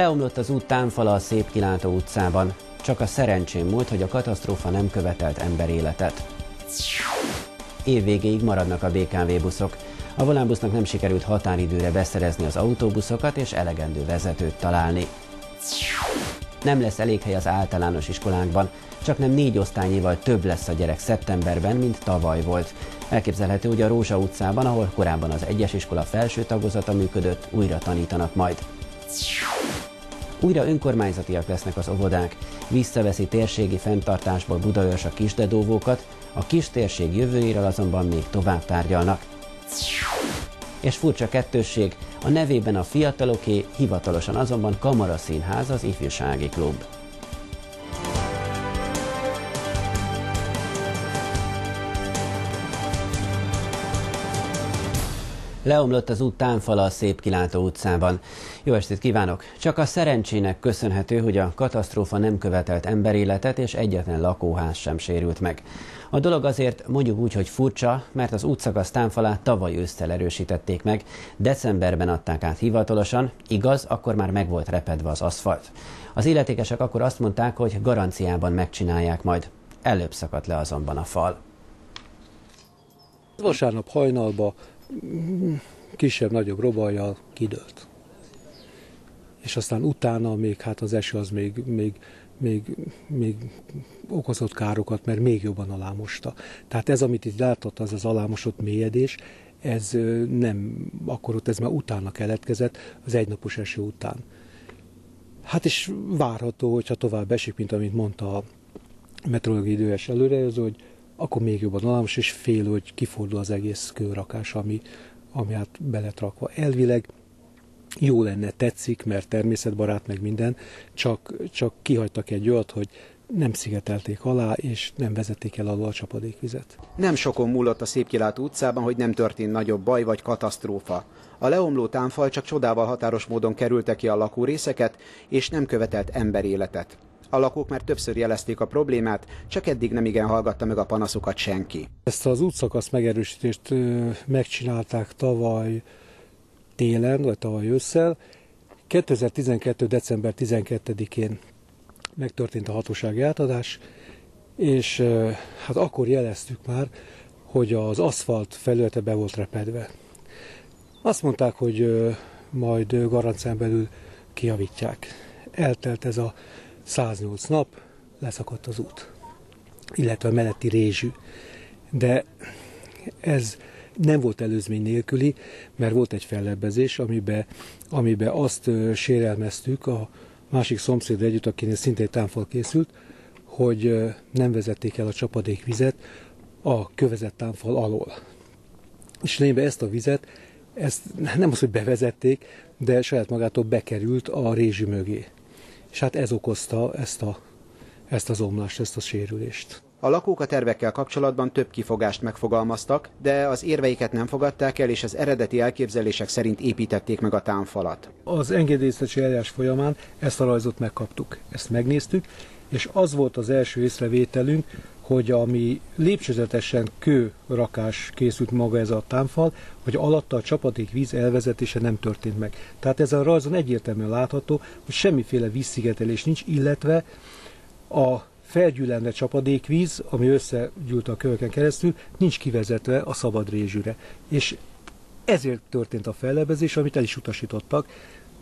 Leomlott az út támfala a Szép Kilátó utcában. Csak a szerencsém múlt, hogy a katasztrófa nem követelt emberéletet. Év végéig maradnak a BKV buszok. A volánbusznak nem sikerült határidőre beszerezni az autóbuszokat és elegendő vezetőt találni. Nem lesz elég hely az általános iskolákban, csak nem négy osztálynyival több lesz a gyerek szeptemberben, mint tavaly volt. Elképzelhető, hogy a Rózsa utcában, ahol korábban az egyes iskola felső tagozata működött, újra tanítanak majd. Újra önkormányzatiak lesznek az óvodák. Visszaveszi térségi fenntartásból Budaörs a kisdedóvókat, a kis térség jövőjéről azonban még tovább tárgyalnak. És furcsa kettősség, a nevében a fiataloké, hivatalosan azonban Kamara Színház az ifjúsági klub. Leomlott az út támfala a Szép Kilátó utcában. Jó estét kívánok! Csak a szerencsének köszönhető, hogy a katasztrófa nem követelt emberéletet, és egyetlen lakóház sem sérült meg. A dolog azért mondjuk úgy, hogy furcsa, mert az útszakasz támfalát tavaly ősztel erősítették meg, decemberben adták át hivatalosan, igaz, akkor már meg volt repedve az aszfalt. Az illetékesek akkor azt mondták, hogy garanciában megcsinálják majd. Előbb szakadt le azonban a fal. Vasárnap hajnalba kisebb-nagyobb robajjal kidőlt. És aztán utána még hát az eső az még, még, még, még okozott károkat, mert még jobban alámosta. Tehát ez, amit itt látott, az az alámosott mélyedés, ez nem, akkor ott ez már utána keletkezett, az egynapos eső után. Hát is várható, hogyha tovább esik, mint amit mondta a meteorológiai időes előrejelző, hogy akkor még jobban alámos, és fél, hogy kifordul az egész kőrakás, ami, ami hát beletrakva. Elvileg jó lenne, tetszik, mert természetbarát meg minden, csak, csak kihagytak egy olyat, hogy nem szigetelték alá, és nem vezették el alól a csapadékvizet. Nem sokon múlott a Szépkilátó utcában, hogy nem történt nagyobb baj vagy katasztrófa. A leomló támfal csak csodával határos módon kerültek ki a lakórészeket, és nem követelt emberéletet. A lakók már többször jelezték a problémát, csak eddig nem igen hallgatta meg a panaszokat senki. Ezt az útszakasz megerősítést megcsinálták tavaly télen, vagy tavaly ősszel. 2012. december 12-én megtörtént a hatósági átadás, és hát akkor jeleztük már, hogy az aszfalt felülete be volt repedve. Azt mondták, hogy majd garancián belül kiavítják. Eltelt ez a 108 nap, leszakadt az út, illetve a melletti rézsű. De ez nem volt előzmény nélküli, mert volt egy fellebbezés, amiben, amiben azt sérelmeztük a másik szomszéd együtt, akinél szintén támfal készült, hogy nem vezették el a csapadékvizet a kövezett támfal alól. És lényben ezt a vizet, ezt nem az, hogy bevezették, de saját magától bekerült a rézsű mögé. És hát ez okozta ezt, a, ezt az omlást, ezt a sérülést. A lakók a tervekkel kapcsolatban több kifogást megfogalmaztak, de az érveiket nem fogadták el, és az eredeti elképzelések szerint építették meg a támfalat. Az engedélyeztetési eljárás folyamán ezt a rajzot megkaptuk, ezt megnéztük, és az volt az első észrevételünk, hogy ami lépcsőzetesen kőrakás készült maga ez a támfal, hogy alatta a csapadék víz elvezetése nem történt meg. Tehát ez a rajzon egyértelműen látható, hogy semmiféle vízszigetelés nincs, illetve a felgyűlendő csapadékvíz, ami összegyűlt a köveken keresztül, nincs kivezetve a szabad rézsűre. És ezért történt a fellebezés, amit el is utasítottak,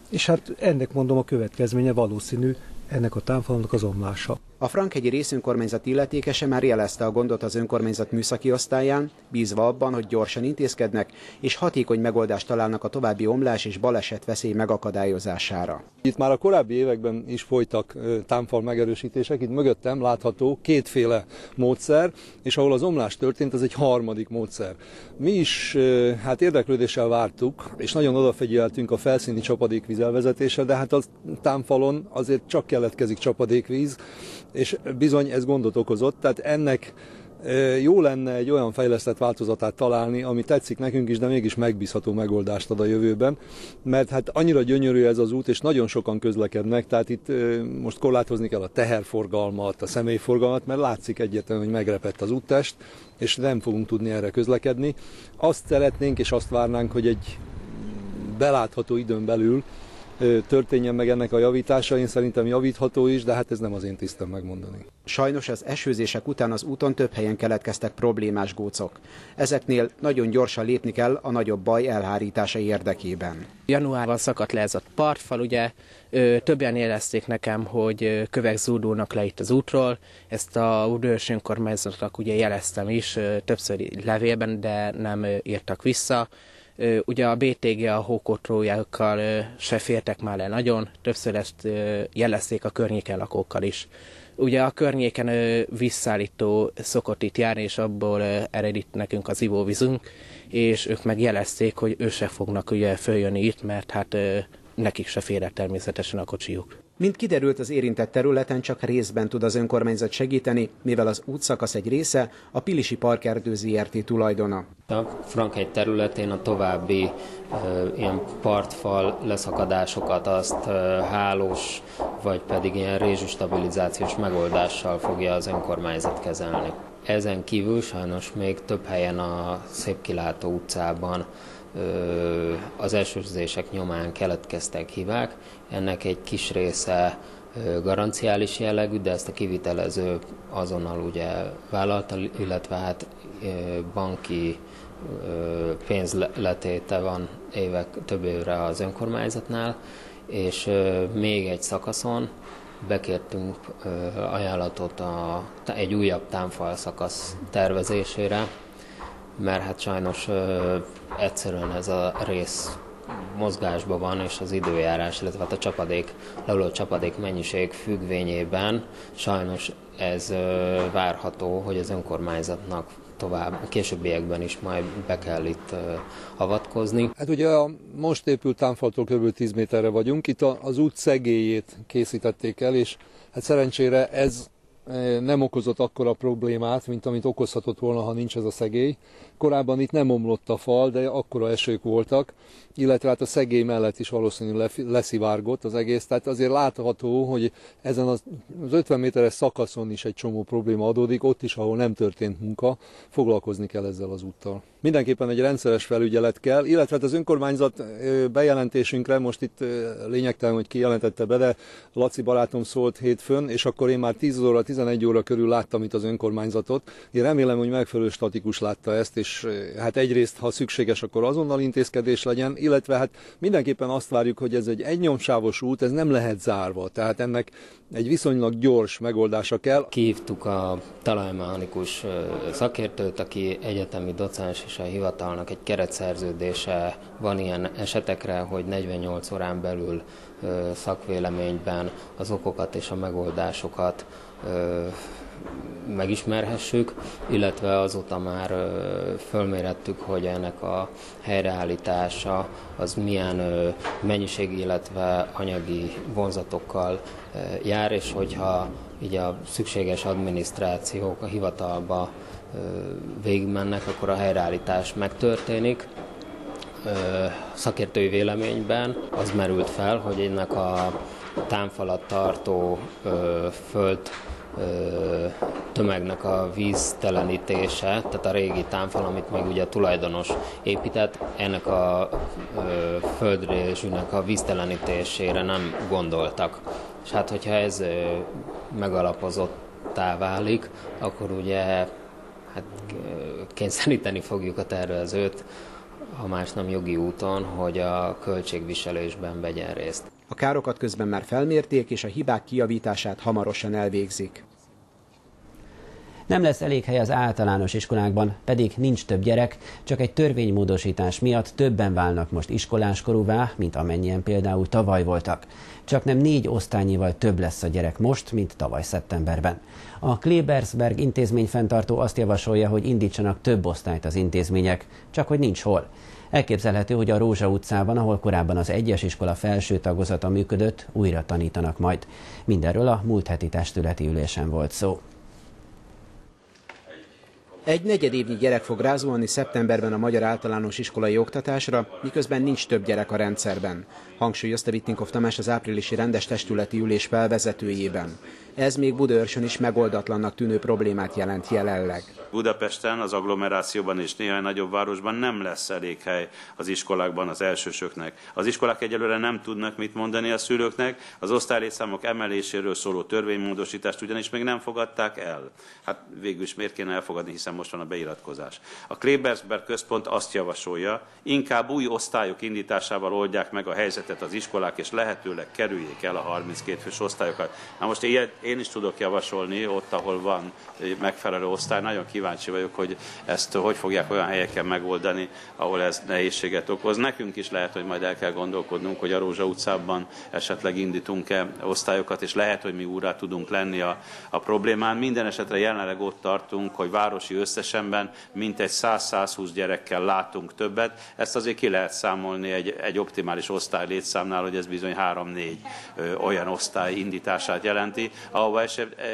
és hát ennek mondom a következménye valószínű ennek a támfalnak az omlása. A Frankhegyi részönkormányzat illetékese már jelezte a gondot az önkormányzat műszaki osztályán, bízva abban, hogy gyorsan intézkednek, és hatékony megoldást találnak a további omlás és baleset veszély megakadályozására. Itt már a korábbi években is folytak támfal megerősítések, itt mögöttem látható kétféle módszer, és ahol az omlás történt, az egy harmadik módszer. Mi is hát érdeklődéssel vártuk, és nagyon odafigyeltünk a felszíni csapadékvíz elvezetésre, de hát a támfalon azért csak keletkezik csapadékvíz, és bizony ez gondot okozott, tehát ennek jó lenne egy olyan fejlesztett változatát találni, ami tetszik nekünk is, de mégis megbízható megoldást ad a jövőben, mert hát annyira gyönyörű ez az út, és nagyon sokan közlekednek, tehát itt most korlátozni kell a teherforgalmat, a személyforgalmat, mert látszik egyértelműen, hogy megrepett az úttest, és nem fogunk tudni erre közlekedni. Azt szeretnénk, és azt várnánk, hogy egy belátható időn belül történjen meg ennek a javítása. Én szerintem javítható is, de hát ez nem az én tisztem megmondani. Sajnos az esőzések után az úton több helyen keletkeztek problémás gócok. Ezeknél nagyon gyorsan lépni kell a nagyobb baj elhárítása érdekében. Januárban szakadt le ez a partfal, ugye többen érezték nekem, hogy kövek zúdulnak le itt az útról. Ezt a önkormányzatnak ugye jeleztem is többször levélben, de nem írtak vissza. Ugye a BTG a hókotrójákkal se fértek már le nagyon, többször ezt jelezték a környéken lakókkal is. Ugye a környéken visszaállító szokott itt járni, és abból eredít nekünk az ivóvízünk, és ők meg hogy ő se fognak ugye följönni itt, mert hát nekik se férek természetesen a kocsijuk. Mint kiderült, az érintett területen csak részben tud az önkormányzat segíteni, mivel az útszakasz egy része a Pilisi Parkerdő ZRT tulajdona. A Frankhegy területén a további e, ilyen partfal leszakadásokat azt e, hálós, vagy pedig ilyen rézsustabilizációs megoldással fogja az önkormányzat kezelni. Ezen kívül sajnos még több helyen a Szépkilátó utcában az esőzések nyomán keletkeztek hibák. Ennek egy kis része garanciális jellegű, de ezt a kivitelező azonnal ugye vállalta, illetve hát banki pénzletéte van évek, több évre az önkormányzatnál, és még egy szakaszon bekértünk ajánlatot a, egy újabb támfal szakasz tervezésére, mert hát sajnos egyszerűen ez a rész mozgásban van, és az időjárás, illetve hát a csapadék, leülő csapadék mennyiség függvényében sajnos ez várható, hogy az önkormányzatnak tovább, későbbiekben is majd be kell itt avatkozni. Hát ugye a most épült támfaltól kb. 10 méterre vagyunk, itt az út szegélyét készítették el, és hát szerencsére ez nem okozott akkora problémát, mint amit okozhatott volna, ha nincs ez a szegély. Korábban itt nem omlott a fal, de akkora esők voltak, illetve hát a szegély mellett is valószínűleg leszivárgott az egész. Tehát azért látható, hogy ezen az 50 méteres szakaszon is egy csomó probléma adódik, ott is, ahol nem történt munka, foglalkozni kell ezzel az úttal. Mindenképpen egy rendszeres felügyelet kell, illetve hát az önkormányzat bejelentésünkre, most itt lényegtelen, hogy kijelentette be, de Laci barátom szólt hétfőn, és akkor én már 10 óra, 11 óra körül láttam itt az önkormányzatot. Én remélem, hogy megfelelő statikus látta ezt, és hát egyrészt, ha szükséges, akkor azonnal intézkedés legyen, illetve hát mindenképpen azt várjuk, hogy ez egy egynyomsávos út, ez nem lehet zárva, tehát ennek egy viszonylag gyors megoldása kell. Kívtuk a talajmechanikus szakértőt, aki egyetemi docens és a hivatalnak egy keretszerződése van ilyen esetekre, hogy 48 órán belül szakvéleményben az okokat és a megoldásokat megismerhessük, illetve azóta már fölmérettük, hogy ennek a helyreállítása az milyen mennyiségi, illetve anyagi vonzatokkal jár, és hogyha így a szükséges adminisztrációk a hivatalba végigmennek, akkor a helyreállítás megtörténik. Szakértői véleményben az merült fel, hogy ennek a támfalat tartó föld tömegnek a víztelenítése, tehát a régi támfal, amit még ugye a tulajdonos épített, ennek a földrészűnek a víztelenítésére nem gondoltak. És hát, hogyha ez megalapozottá válik, akkor ugye hát kényszeríteni fogjuk a tervezőt, ha más nem jogi úton, hogy a költségviselésben vegyen részt. A károkat közben már felmérték, és a hibák kijavítását hamarosan elvégzik. Nem lesz elég hely az általános iskolákban, pedig nincs több gyerek, csak egy törvénymódosítás miatt többen válnak most iskoláskorúvá, mint amennyien például tavaly voltak. Csak nem négy osztálynyival több lesz a gyerek most, mint tavaly szeptemberben. A Klebersberg intézmény fenntartó azt javasolja, hogy indítsanak több osztályt az intézmények, csak hogy nincs hol. Elképzelhető, hogy a Rózsa utcában, ahol korábban az egyes iskola felső tagozata működött, újra tanítanak majd. Mindenről a múlt heti testületi ülésen volt szó. Egy negyedévnyi gyerek fog rázulni szeptemberben a magyar általános iskolai oktatásra, miközben nincs több gyerek a rendszerben, hangsúlyozta Vittinkov Tamás az áprilisi rendes testületi ülés felvezetőjében. Ez még Budaörsön is megoldatlannak tűnő problémát jelent jelenleg. Budapesten, az agglomerációban és néhány nagyobb városban nem lesz elég hely az iskolákban az elsősöknek. Az iskolák egyelőre nem tudnak mit mondani a szülőknek, az osztálylétszámok emeléséről szóló törvénymódosítást ugyanis még nem fogadták el. Hát végül is miért kéne elfogadni, hiszen most van a beiratkozás. A Klebersberg központ azt javasolja, inkább új osztályok indításával oldják meg a helyzetet az iskolák, és lehetőleg kerüljék el a 32 fős osztályokat. Na most ilyet én is tudok javasolni, ott, ahol van megfelelő osztály. Nagyon kíváncsi vagyok, hogy ezt hogy fogják olyan helyeken megoldani, ahol ez nehézséget okoz. Nekünk is lehet, hogy majd el kell gondolkodnunk, hogy a Rózsa utcában esetleg indítunk-e osztályokat, és lehet, hogy mi úrá tudunk lenni a, a problémán. Minden esetre jelenleg ott tartunk, hogy városi összesenben mintegy 100-120 gyerekkel látunk többet. Ezt azért ki lehet számolni egy, egy optimális osztály létszámnál, hogy ez bizony 3-4 olyan osztály indítását jelenti, ahova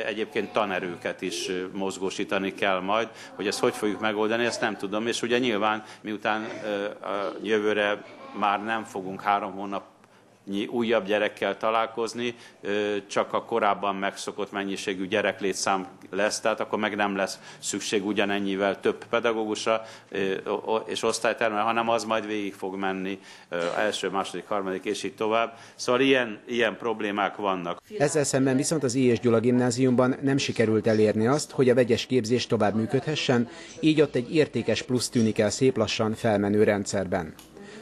egyébként tanerőket is mozgósítani kell majd, hogy ezt hogy fogjuk megoldani, ezt nem tudom, és ugye nyilván miután jövőre már nem fogunk három hónap újabb gyerekkel találkozni, csak a korábban megszokott mennyiségű gyereklétszám lesz, tehát akkor meg nem lesz szükség ugyanennyivel több pedagógusra és osztálytermel, hanem az majd végig fog menni első, második, harmadik és így tovább. Szóval ilyen, ilyen problémák vannak. Ezzel szemben viszont az I.S. Gyula gimnáziumban nem sikerült elérni azt, hogy a vegyes képzés tovább működhessen, így ott egy értékes plusz tűnik el szép lassan felmenő rendszerben.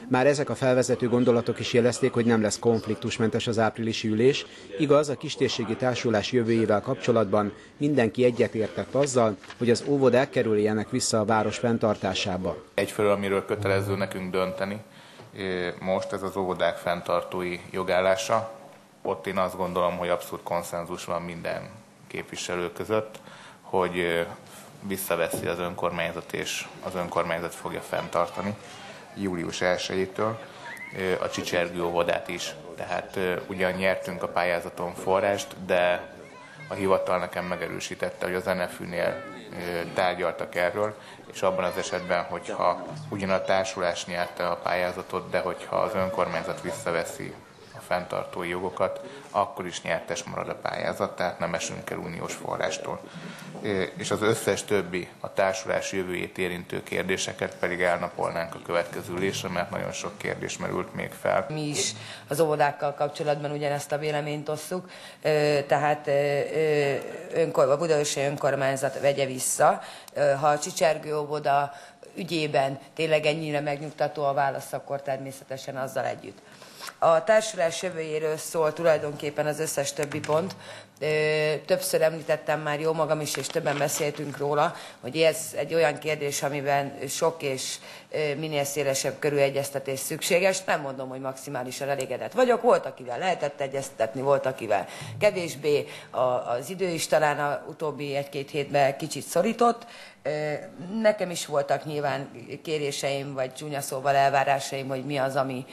Már ezek a felvezető gondolatok is jelezték, hogy nem lesz konfliktusmentes az áprilisi ülés. Igaz, a kistérségi társulás jövőjével kapcsolatban mindenki egyetértett azzal, hogy az óvodák kerüljenek vissza a város fenntartásába. Egyfelől, amiről kötelező nekünk dönteni, most ez az óvodák fenntartói jogállása. Ott én azt gondolom, hogy abszolút konszenzus van minden képviselő között, hogy visszaveszi az önkormányzat, és az önkormányzat fogja fenntartani július 1-től a Csicsergő óvodát is. Tehát ugyan nyertünk a pályázaton forrást, de a hivatal nekem megerősítette, hogy az NFÜ-nél tárgyaltak erről, és abban az esetben, hogyha ugyan a társulás nyerte a pályázatot, de hogyha az önkormányzat visszaveszi fenntartói jogokat, akkor is nyertes marad a pályázat, tehát nem esünk el uniós forrástól. És az összes többi a társulás jövőjét érintő kérdéseket pedig elnapolnánk a következő ülésre, mert nagyon sok kérdés merült még fel. Mi is az óvodákkal kapcsolatban ugyanezt a véleményt osszuk, tehát önkor, a Budaörsi önkormányzat vegye vissza. Ha a Csicsergő óvoda ügyében tényleg ennyire megnyugtató a válasz, akkor természetesen azzal együtt. A társulás jövőjéről szól tulajdonképpen az összes többi pont. Többször említettem már jó magam is, és többen beszéltünk róla, hogy ez egy olyan kérdés, amiben sok és minél szélesebb körű egyeztetés szükséges. Nem mondom, hogy maximálisan elégedett vagyok. Volt, akivel lehetett egyeztetni, volt, akivel kevésbé. Az idő is talán a utóbbi egy-két hétben kicsit szorított. Nekem is voltak nyilván kéréseim, vagy csúnya szóval elvárásaim, hogy mi az, ami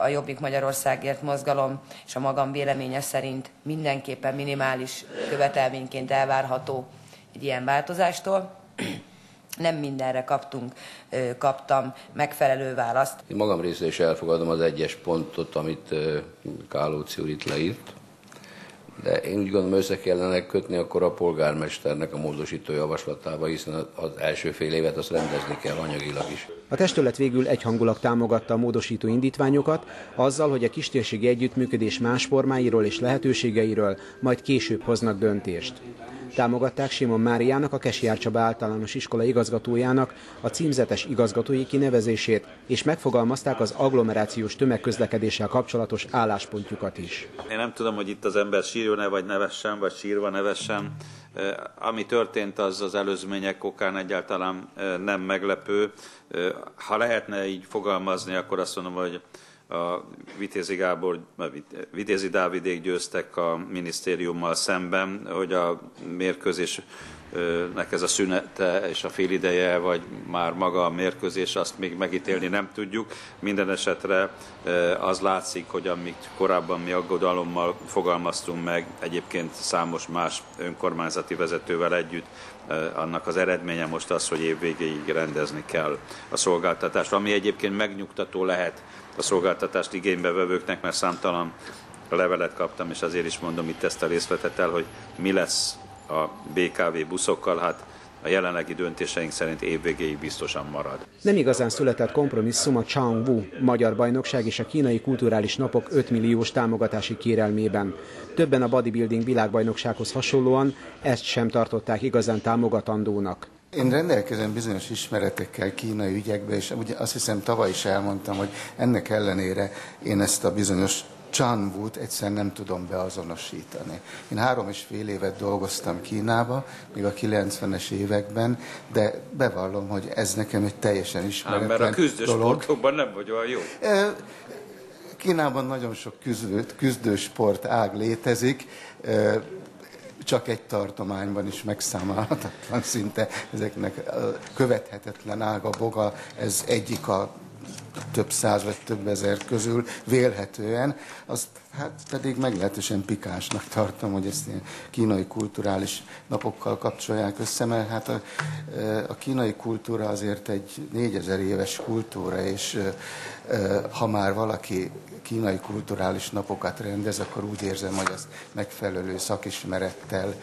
a Jobbik Magyarországért mozgalom és a magam véleménye szerint mindenképpen minimális követelményként elvárható egy ilyen változástól. Nem mindenre kaptunk, kaptam megfelelő választ. Én magam részéről is elfogadom az egyes pontot, amit Kálóci úr itt leírt de én úgy gondolom össze kellene kötni akkor a polgármesternek a módosító javaslatába, hiszen az első fél évet azt rendezni kell anyagilag is. A testület végül egyhangulag támogatta a módosító indítványokat, azzal, hogy a kistérségi együttműködés más formáiról és lehetőségeiről majd később hoznak döntést. Támogatták Simon Máriának, a Kesiár Csaba általános iskola igazgatójának a címzetes igazgatói kinevezését, és megfogalmazták az agglomerációs tömegközlekedéssel kapcsolatos álláspontjukat is. Én nem tudom, hogy itt az ember sírjon-e, vagy nevessen, vagy sírva nevessen. Ami történt, az az előzmények okán egyáltalán nem meglepő. Ha lehetne így fogalmazni, akkor azt mondom, hogy a Vitézi Gábor, Vitézi Dávidék győztek a minisztériummal szemben, hogy a mérkőzés nek ez a szünete és a félideje, vagy már maga a mérkőzés, azt még megítélni nem tudjuk. Minden esetre az látszik, hogy amit korábban mi aggodalommal fogalmaztunk meg, egyébként számos más önkormányzati vezetővel együtt, annak az eredménye most az, hogy évvégéig rendezni kell a szolgáltatást, ami egyébként megnyugtató lehet a szolgáltatást igénybevevőknek, mert számtalan levelet kaptam, és azért is mondom itt ezt a részletet el, hogy mi lesz a BKV buszokkal, hát a jelenlegi döntéseink szerint évvégéig biztosan marad. Nem igazán született kompromisszum a Changwu magyar bajnokság és a kínai kulturális napok 5 milliós támogatási kérelmében. Többen a bodybuilding világbajnoksághoz hasonlóan ezt sem tartották igazán támogatandónak. Én rendelkezem bizonyos ismeretekkel kínai ügyekbe, és ugye azt hiszem tavaly is elmondtam, hogy ennek ellenére én ezt a bizonyos Csanvút egyszerűen nem tudom beazonosítani. Én három és fél évet dolgoztam Kínába, még a 90-es években, de bevallom, hogy ez nekem egy teljesen ismeretlen Há, mert a küzdősportokban nem vagy olyan jó. Kínában nagyon sok küzdő, küzdősport ág létezik, csak egy tartományban is megszámolhatatlan szinte ezeknek követhetetlen ága boga, ez egyik a több száz vagy több ezer közül vélhetően, azt hát pedig meglehetősen pikásnak tartom, hogy ezt ilyen kínai kulturális napokkal kapcsolják össze, mert hát a, a kínai kultúra azért egy négyezer éves kultúra, és ha már valaki kínai kulturális napokat rendez, akkor úgy érzem, hogy ezt megfelelő szakismerettel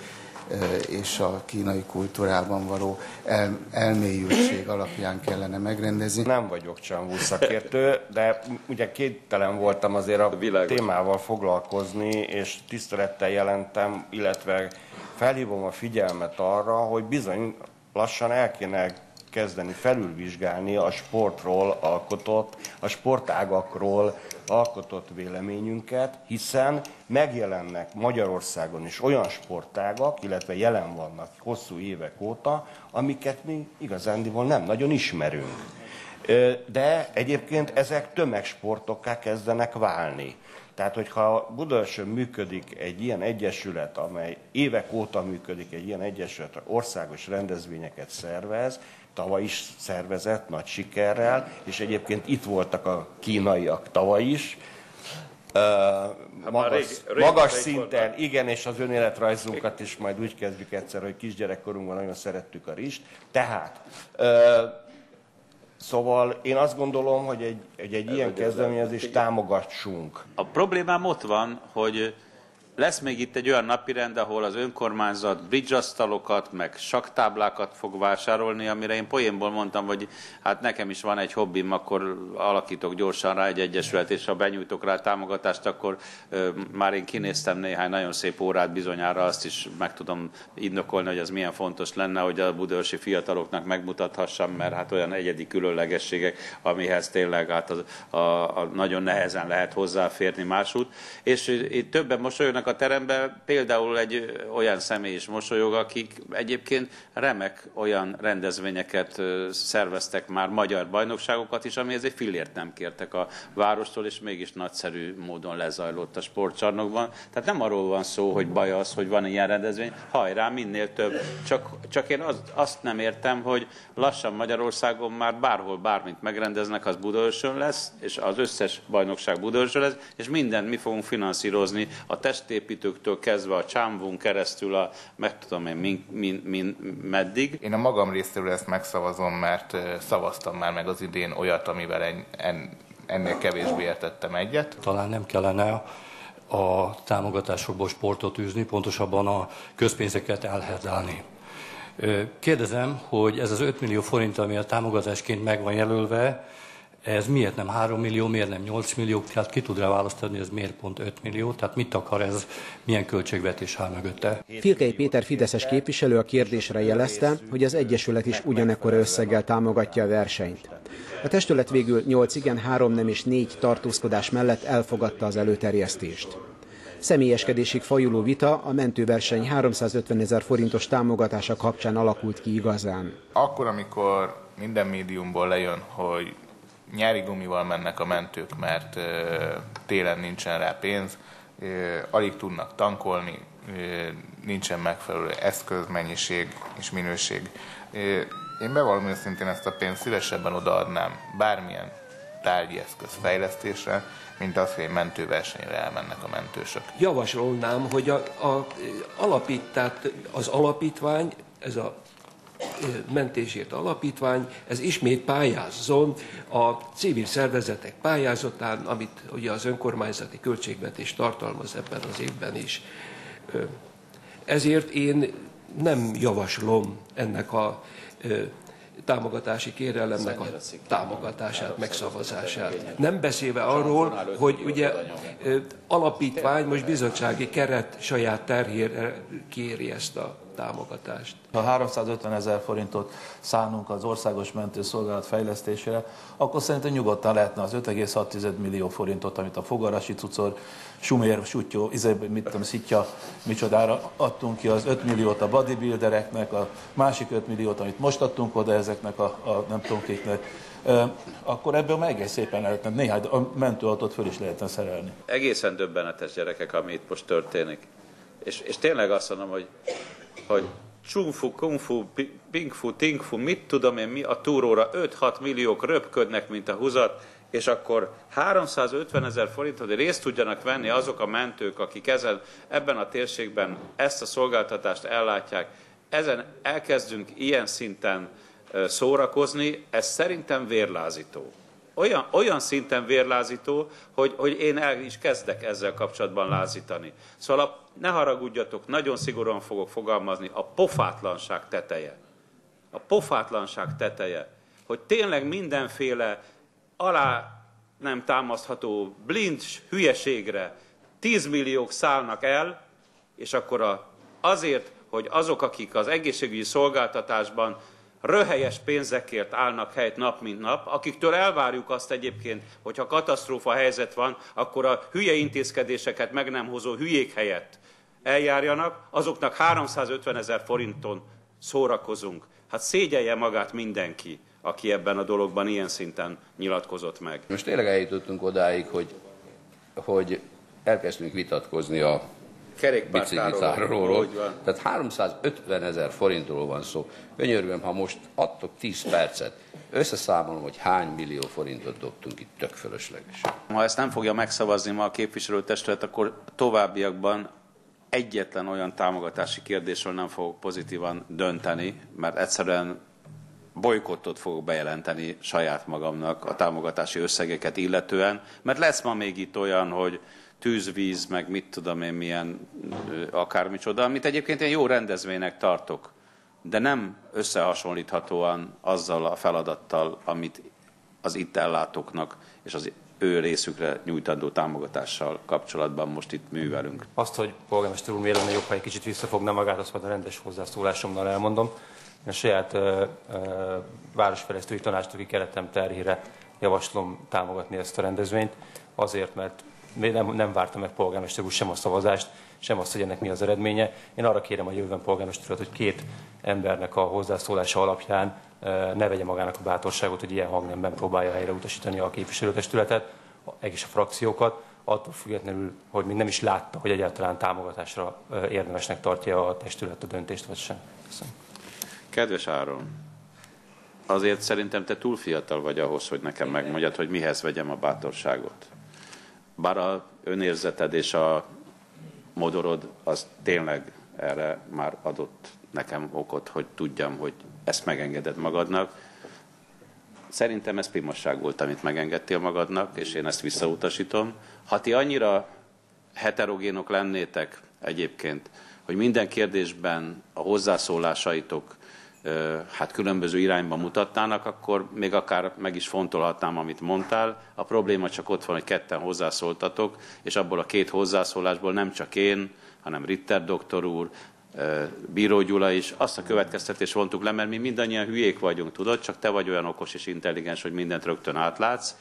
és a kínai kultúrában való el, elmélyültség alapján kellene megrendezni. Nem vagyok Csanvú szakértő, de ugye kéttelen voltam azért a Világos. témával foglalkozni, és tisztelettel jelentem, illetve felhívom a figyelmet arra, hogy bizony lassan el kéne kezdeni felülvizsgálni a sportról alkotott, a sportágakról alkotott véleményünket, hiszen megjelennek Magyarországon is olyan sportágak, illetve jelen vannak hosszú évek óta, amiket mi igazándiból nem nagyon ismerünk. De egyébként ezek tömegsportokká kezdenek válni. Tehát, hogyha Budaörsön működik egy ilyen egyesület, amely évek óta működik egy ilyen egyesület, országos rendezvényeket szervez, tavaly is szervezett nagy sikerrel, és egyébként itt voltak a kínaiak tavaly is, Uh, magas, magas szinten, voltak. igen, és az önéletrajzunkat is majd úgy kezdjük egyszer, hogy kisgyerekkorunkban nagyon szerettük a rist. Tehát, uh, szóval én azt gondolom, hogy egy, egy, egy ilyen kezdeményezést támogassunk. A problémám ott van, hogy lesz még itt egy olyan napirend, ahol az önkormányzat bridge-asztalokat, meg saktáblákat fog vásárolni, amire én poénból mondtam, hogy hát nekem is van egy hobbim, akkor alakítok gyorsan rá egy egyesület, és ha benyújtok rá támogatást, akkor ö, már én kinéztem néhány nagyon szép órát bizonyára, azt is meg tudom indokolni, hogy az milyen fontos lenne, hogy a budaörsi fiataloknak megmutathassam, mert hát olyan egyedi különlegességek, amihez tényleg hát az, a, a, nagyon nehezen lehet hozzáférni másút. És itt többen mosolyognak a teremben például egy olyan személy is mosolyog, akik egyébként remek olyan rendezvényeket szerveztek már magyar bajnokságokat is, amihez egy fillért nem kértek a várostól, és mégis nagyszerű módon lezajlott a sportcsarnokban. Tehát nem arról van szó, hogy baj az, hogy van ilyen rendezvény, hajrá, minél több. Csak, csak én azt, azt nem értem, hogy lassan Magyarországon már bárhol bármit megrendeznek, az Budaörsön lesz, és az összes bajnokság Budaörsön lesz, és mindent mi fogunk finanszírozni a testé építőktől kezdve a csámvón keresztül a meg tudom én min, min, min, meddig. Én a magam részéről ezt megszavazom, mert szavaztam már meg az idén olyat, amivel en, en, ennél kevésbé értettem egyet. Talán nem kellene a támogatásokból sportot űzni, pontosabban a közpénzeket elherdálni. Kérdezem, hogy ez az 5 millió forint, ami a támogatásként meg van jelölve, ez miért nem 3 millió, miért nem 8 millió, tehát ki tud rá választani, ez miért pont 5 millió, tehát mit akar ez, milyen költségvetés áll mögötte? Firkei Péter Fideszes képviselő a kérdésre jelezte, hogy az Egyesület is ugyanekkor összeggel támogatja a versenyt. A testület végül 8 igen, 3 nem és 4 tartózkodás mellett elfogadta az előterjesztést. Személyeskedésig fajuló vita a mentőverseny 350 ezer forintos támogatása kapcsán alakult ki igazán. Akkor, amikor minden médiumból lejön, hogy nyári gumival mennek a mentők, mert télen nincsen rá pénz, alig tudnak tankolni, nincsen megfelelő eszközmennyiség és minőség. Én bevallom őszintén ezt a pénzt szívesebben odaadnám bármilyen tárgyi eszköz fejlesztésre, mint az, hogy mentőversenyre elmennek a mentősök. Javasolnám, hogy a, a alapít, tehát az alapítvány, ez a mentésért alapítvány, ez ismét pályázzon a civil szervezetek pályázatán, amit ugye az önkormányzati költségvetés tartalmaz ebben az évben is. Ezért én nem javaslom ennek a támogatási kérelemnek a támogatását, megszavazását. Nem beszélve arról, hogy ugye alapítvány most bizottsági keret saját terhére kéri ezt a támogatást. Ha 350 ezer forintot szánunk az országos mentőszolgálat fejlesztésére, akkor szerintem nyugodtan lehetne az 5,6 millió forintot, amit a fogarasi cucor, sumér, sutyó, izé, mit tudom, szitja, micsodára adtunk ki, az 5 milliót a bodybuildereknek, a másik 5 milliót, amit most adtunk oda ezeknek a, a nem tudom kiknek, akkor ebből meg egész szépen lehetne, néhány a mentőautót föl is lehetne szerelni. Egészen döbbenetes gyerekek, ami itt most történik. És, és tényleg azt mondom, hogy hogy csungfu, kungfu, pingfu, tingfu, mit tudom én mi, a túróra 5-6 milliók röpködnek, mint a húzat, és akkor 350 ezer forintot részt tudjanak venni azok a mentők, akik ezen, ebben a térségben ezt a szolgáltatást ellátják. Ezen elkezdünk ilyen szinten szórakozni, ez szerintem vérlázító olyan, olyan szinten vérlázító, hogy, hogy én el is kezdek ezzel kapcsolatban lázítani. Szóval a, ne haragudjatok, nagyon szigorúan fogok fogalmazni, a pofátlanság teteje. A pofátlanság teteje, hogy tényleg mindenféle alá nem támasztható blind hülyeségre tízmilliók szállnak el, és akkor a, azért, hogy azok, akik az egészségügyi szolgáltatásban röhelyes pénzekért állnak helyt nap mint nap, akiktől elvárjuk azt egyébként, hogyha katasztrófa helyzet van, akkor a hülye intézkedéseket meg nem hozó hülyék helyett eljárjanak, azoknak 350 ezer forinton szórakozunk. Hát szégyelje magát mindenki, aki ebben a dologban ilyen szinten nyilatkozott meg. Most tényleg eljutottunk odáig, hogy, hogy elkezdtünk vitatkozni a biciklitáról. Tehát 350 ezer forintról van szó. Könyörgöm, ha most adtok 10 percet, összeszámolom, hogy hány millió forintot dobtunk itt tök fölösleges. Ha ezt nem fogja megszavazni ma a képviselőtestület, akkor továbbiakban egyetlen olyan támogatási kérdésről nem fogok pozitívan dönteni, mert egyszerűen bolykottot fogok bejelenteni saját magamnak a támogatási összegeket illetően, mert lesz ma még itt olyan, hogy tűzvíz, meg mit tudom én milyen akármicsoda, amit egyébként én jó rendezvénynek tartok, de nem összehasonlíthatóan azzal a feladattal, amit az itt ellátóknak és az ő részükre nyújtandó támogatással kapcsolatban most itt művelünk. Azt, hogy polgármester úr lenne jobb, ha egy kicsit visszafogna magát, azt majd a rendes hozzászólásommal elmondom. Én a saját ö, ö, városfejlesztői tanácsnoki keretem terhére javaslom támogatni ezt a rendezvényt, azért, mert nem, nem várta meg polgármester úr sem a szavazást, sem azt, hogy ennek mi az eredménye. Én arra kérem a jövőben polgármester hogy két embernek a hozzászólása alapján ne vegye magának a bátorságot, hogy ilyen hangnemben próbálja helyre a képviselőtestületet, egész a frakciókat, attól függetlenül, hogy még nem is látta, hogy egyáltalán támogatásra érdemesnek tartja a testület a döntést, vagy sem. Köszönöm. Kedves Áron, azért szerintem te túl fiatal vagy ahhoz, hogy nekem megmondjad, hogy mihez vegyem a bátorságot bár a önérzeted és a modorod az tényleg erre már adott nekem okot, hogy tudjam, hogy ezt megengeded magadnak. Szerintem ez pimasság volt, amit megengedtél magadnak, és én ezt visszautasítom. Ha ti annyira heterogénok lennétek egyébként, hogy minden kérdésben a hozzászólásaitok hát különböző irányba mutatnának, akkor még akár meg is fontolhatnám, amit mondtál. A probléma csak ott van, hogy ketten hozzászóltatok, és abból a két hozzászólásból nem csak én, hanem Ritter doktor úr, Bíró Gyula is, azt a következtetést vontuk le, mert mi mindannyian hülyék vagyunk, tudod, csak te vagy olyan okos és intelligens, hogy mindent rögtön átlátsz,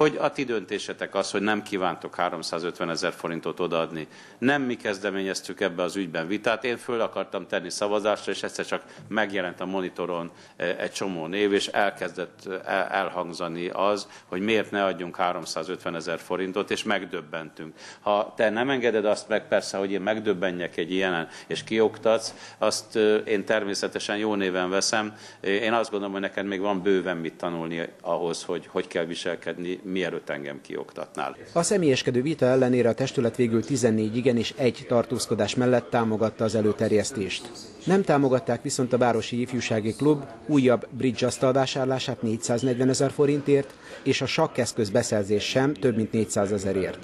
hogy a ti döntésetek az, hogy nem kívántok 350 ezer forintot odaadni. Nem mi kezdeményeztük ebbe az ügyben vitát. Én föl akartam tenni szavazásra, és egyszer csak megjelent a monitoron e, egy csomó név, és elkezdett e, elhangzani az, hogy miért ne adjunk 350 ezer forintot, és megdöbbentünk. Ha te nem engeded azt meg, persze, hogy én megdöbbenjek egy ilyenen, és kioktatsz, azt e, én természetesen jó néven veszem. Én azt gondolom, hogy neked még van bőven mit tanulni ahhoz, hogy hogy kell viselkedni, mielőtt engem kioktatnál. A személyeskedő vita ellenére a testület végül 14 igen és egy tartózkodás mellett támogatta az előterjesztést. Nem támogatták viszont a Városi Ifjúsági Klub újabb bridge asztal vásárlását 440 ezer forintért, és a sakkeszköz beszerzés sem több mint 400 ezerért.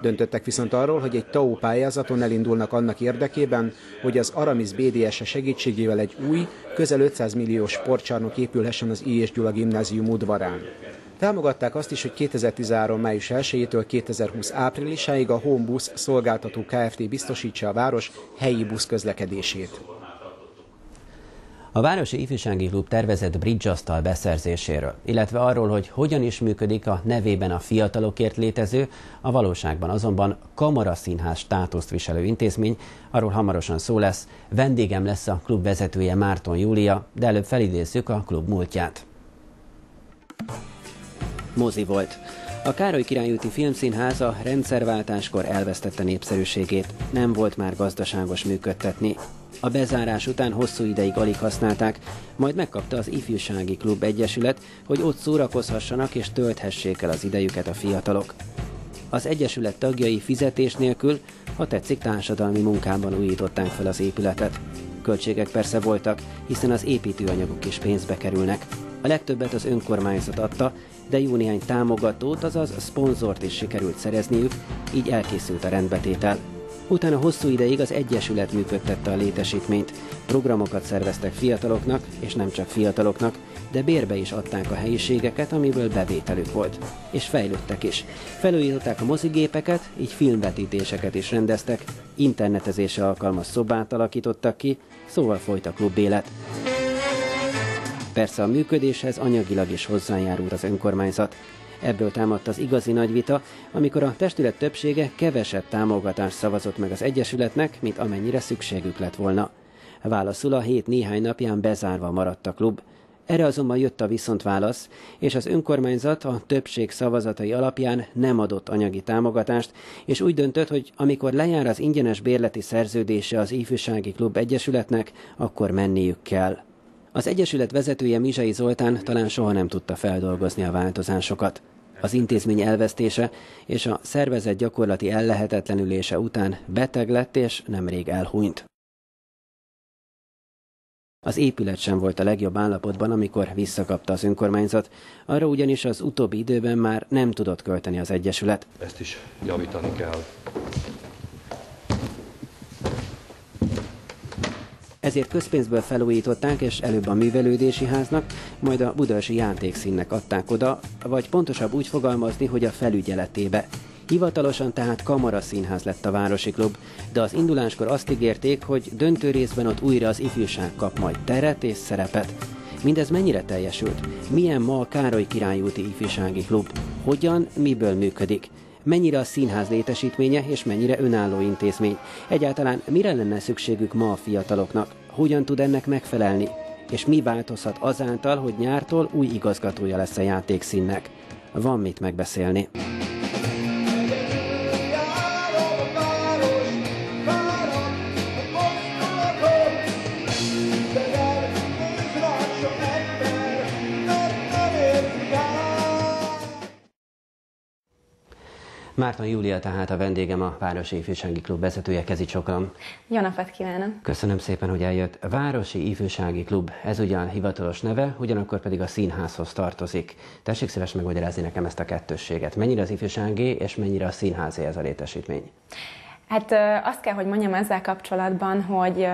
Döntöttek viszont arról, hogy egy TAO pályázaton elindulnak annak érdekében, hogy az Aramis BDS -e segítségével egy új, közel 500 milliós sportcsarnok épülhessen az I. és Gyula gimnázium udvarán. Támogatták azt is, hogy 2013. május 1-től 2020 áprilisáig a Homebus szolgáltató Kft. biztosítsa a város helyi busz közlekedését. A Városi Ifjúsági Klub tervezett bridge asztal beszerzéséről, illetve arról, hogy hogyan is működik a nevében a fiatalokért létező, a valóságban azonban kamaraszínház státuszt viselő intézmény, arról hamarosan szó lesz. Vendégem lesz a klub vezetője Márton Júlia, de előbb felidézzük a klub múltját. Mozi volt. A Károly Királyúti Filmszínház a rendszerváltáskor elvesztette népszerűségét. Nem volt már gazdaságos működtetni. A bezárás után hosszú ideig alig használták, majd megkapta az Ifjúsági Klub Egyesület, hogy ott szórakozhassanak és tölthessék el az idejüket a fiatalok. Az Egyesület tagjai fizetés nélkül, ha tetszik, társadalmi munkában újították fel az épületet. Költségek persze voltak, hiszen az építőanyagok is pénzbe kerülnek. A legtöbbet az önkormányzat adta, de jó néhány támogatót, azaz szponzort is sikerült szerezniük, így elkészült a rendbetétel. Utána hosszú ideig az Egyesület működtette a létesítményt. Programokat szerveztek fiataloknak, és nem csak fiataloknak, de bérbe is adták a helyiségeket, amiből bevételük volt. És fejlődtek is. Felújították a mozigépeket, így filmvetítéseket is rendeztek, internetezésre alkalmas szobát alakítottak ki, szóval folyt a klubélet. Persze a működéshez anyagilag is hozzájárult az önkormányzat. Ebből támadt az igazi nagy vita, amikor a testület többsége kevesebb támogatást szavazott meg az Egyesületnek, mint amennyire szükségük lett volna. Válaszul a hét néhány napján bezárva maradt a klub. Erre azonban jött a viszontválasz, és az önkormányzat a többség szavazatai alapján nem adott anyagi támogatást, és úgy döntött, hogy amikor lejár az ingyenes bérleti szerződése az Ifjúsági Klub Egyesületnek, akkor menniük kell. Az Egyesület vezetője Mizsai Zoltán talán soha nem tudta feldolgozni a változásokat. Az intézmény elvesztése és a szervezet gyakorlati ellehetetlenülése után beteg lett és nemrég elhunyt. Az épület sem volt a legjobb állapotban, amikor visszakapta az önkormányzat, arra ugyanis az utóbbi időben már nem tudott költeni az Egyesület. Ezt is javítani kell. Ezért közpénzből felújították, és előbb a művelődési háznak, majd a budasi játékszínnek adták oda, vagy pontosabb úgy fogalmazni, hogy a felügyeletébe. Hivatalosan tehát Kamara Színház lett a Városi Klub, de az induláskor azt ígérték, hogy döntő részben ott újra az ifjúság kap majd teret és szerepet. Mindez mennyire teljesült? Milyen ma a Károly Királyúti Ifjúsági Klub? Hogyan, miből működik? Mennyire a színház létesítménye és mennyire önálló intézmény. Egyáltalán mire lenne szükségük ma a fiataloknak? Hogyan tud ennek megfelelni? És mi változhat azáltal, hogy nyártól új igazgatója lesz a játékszínnek? Van mit megbeszélni. Márton Júlia tehát a vendégem, a Városi Ifjúsági Klub vezetője, kezi csokolom. Jó napot kívánom! Köszönöm szépen, hogy eljött. Városi Ifjúsági Klub, ez ugyan hivatalos neve, ugyanakkor pedig a színházhoz tartozik. Tessék szíves megmagyarázni nekem ezt a kettősséget. Mennyire az ifjúsági és mennyire a színházi ez a létesítmény? Hát azt kell, hogy mondjam ezzel kapcsolatban, hogy,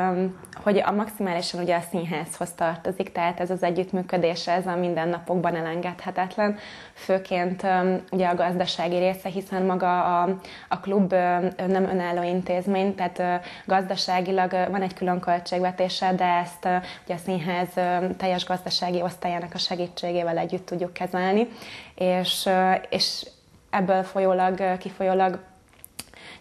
hogy a maximálisan ugye a színházhoz tartozik, tehát ez az együttműködés, ez a mindennapokban elengedhetetlen, főként ugye a gazdasági része, hiszen maga a, a klub nem önálló intézmény, tehát gazdaságilag van egy külön költségvetése, de ezt ugye a színház teljes gazdasági osztályának a segítségével együtt tudjuk kezelni, és, és ebből folyólag, kifolyólag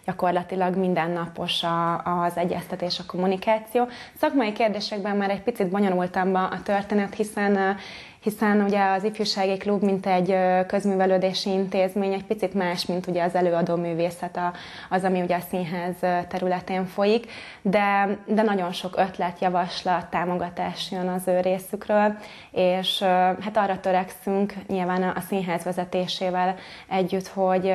gyakorlatilag mindennapos a, az egyeztetés, a kommunikáció. Szakmai kérdésekben már egy picit bonyolultabb a történet, hiszen hiszen ugye az ifjúsági klub, mint egy közművelődési intézmény, egy picit más, mint ugye az előadó művészet, az, ami ugye a színház területén folyik, de, de nagyon sok ötlet, javaslat, támogatás jön az ő részükről, és hát arra törekszünk nyilván a színház vezetésével együtt, hogy,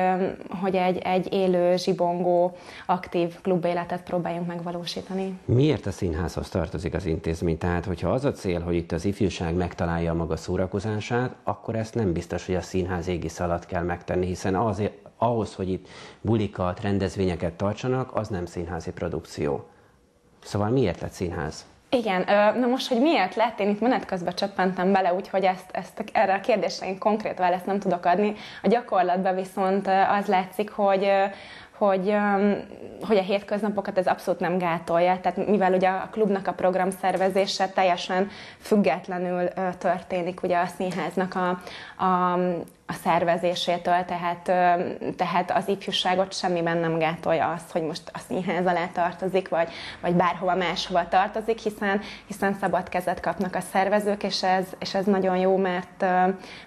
hogy egy, egy élő, zsibongó, aktív klubéletet próbáljunk megvalósítani. Miért a színházhoz tartozik az intézmény? Tehát, hogyha az a cél, hogy itt az ifjúság megtalálja maga szórakozását, akkor ezt nem biztos, hogy a színház égisz alatt kell megtenni, hiszen azért, ahhoz, hogy itt bulikat, rendezvényeket tartsanak, az nem színházi produkció. Szóval miért lett színház? Igen, na most, hogy miért lett, én itt menet közben csöppentem bele, úgyhogy ezt, ezt erre a kérdésre én konkrét választ nem tudok adni. A gyakorlatban viszont az látszik, hogy, hogy, hogy a hétköznapokat ez abszolút nem gátolja, tehát mivel ugye a klubnak a programszervezése teljesen függetlenül történik ugye a színháznak a, a, a szervezésétől, tehát, tehát az ifjúságot semmiben nem gátolja azt, hogy most a színház alá tartozik, vagy, vagy bárhova máshova tartozik, hiszen, hiszen szabad kezet kapnak a szervezők, és ez, és ez nagyon jó, mert,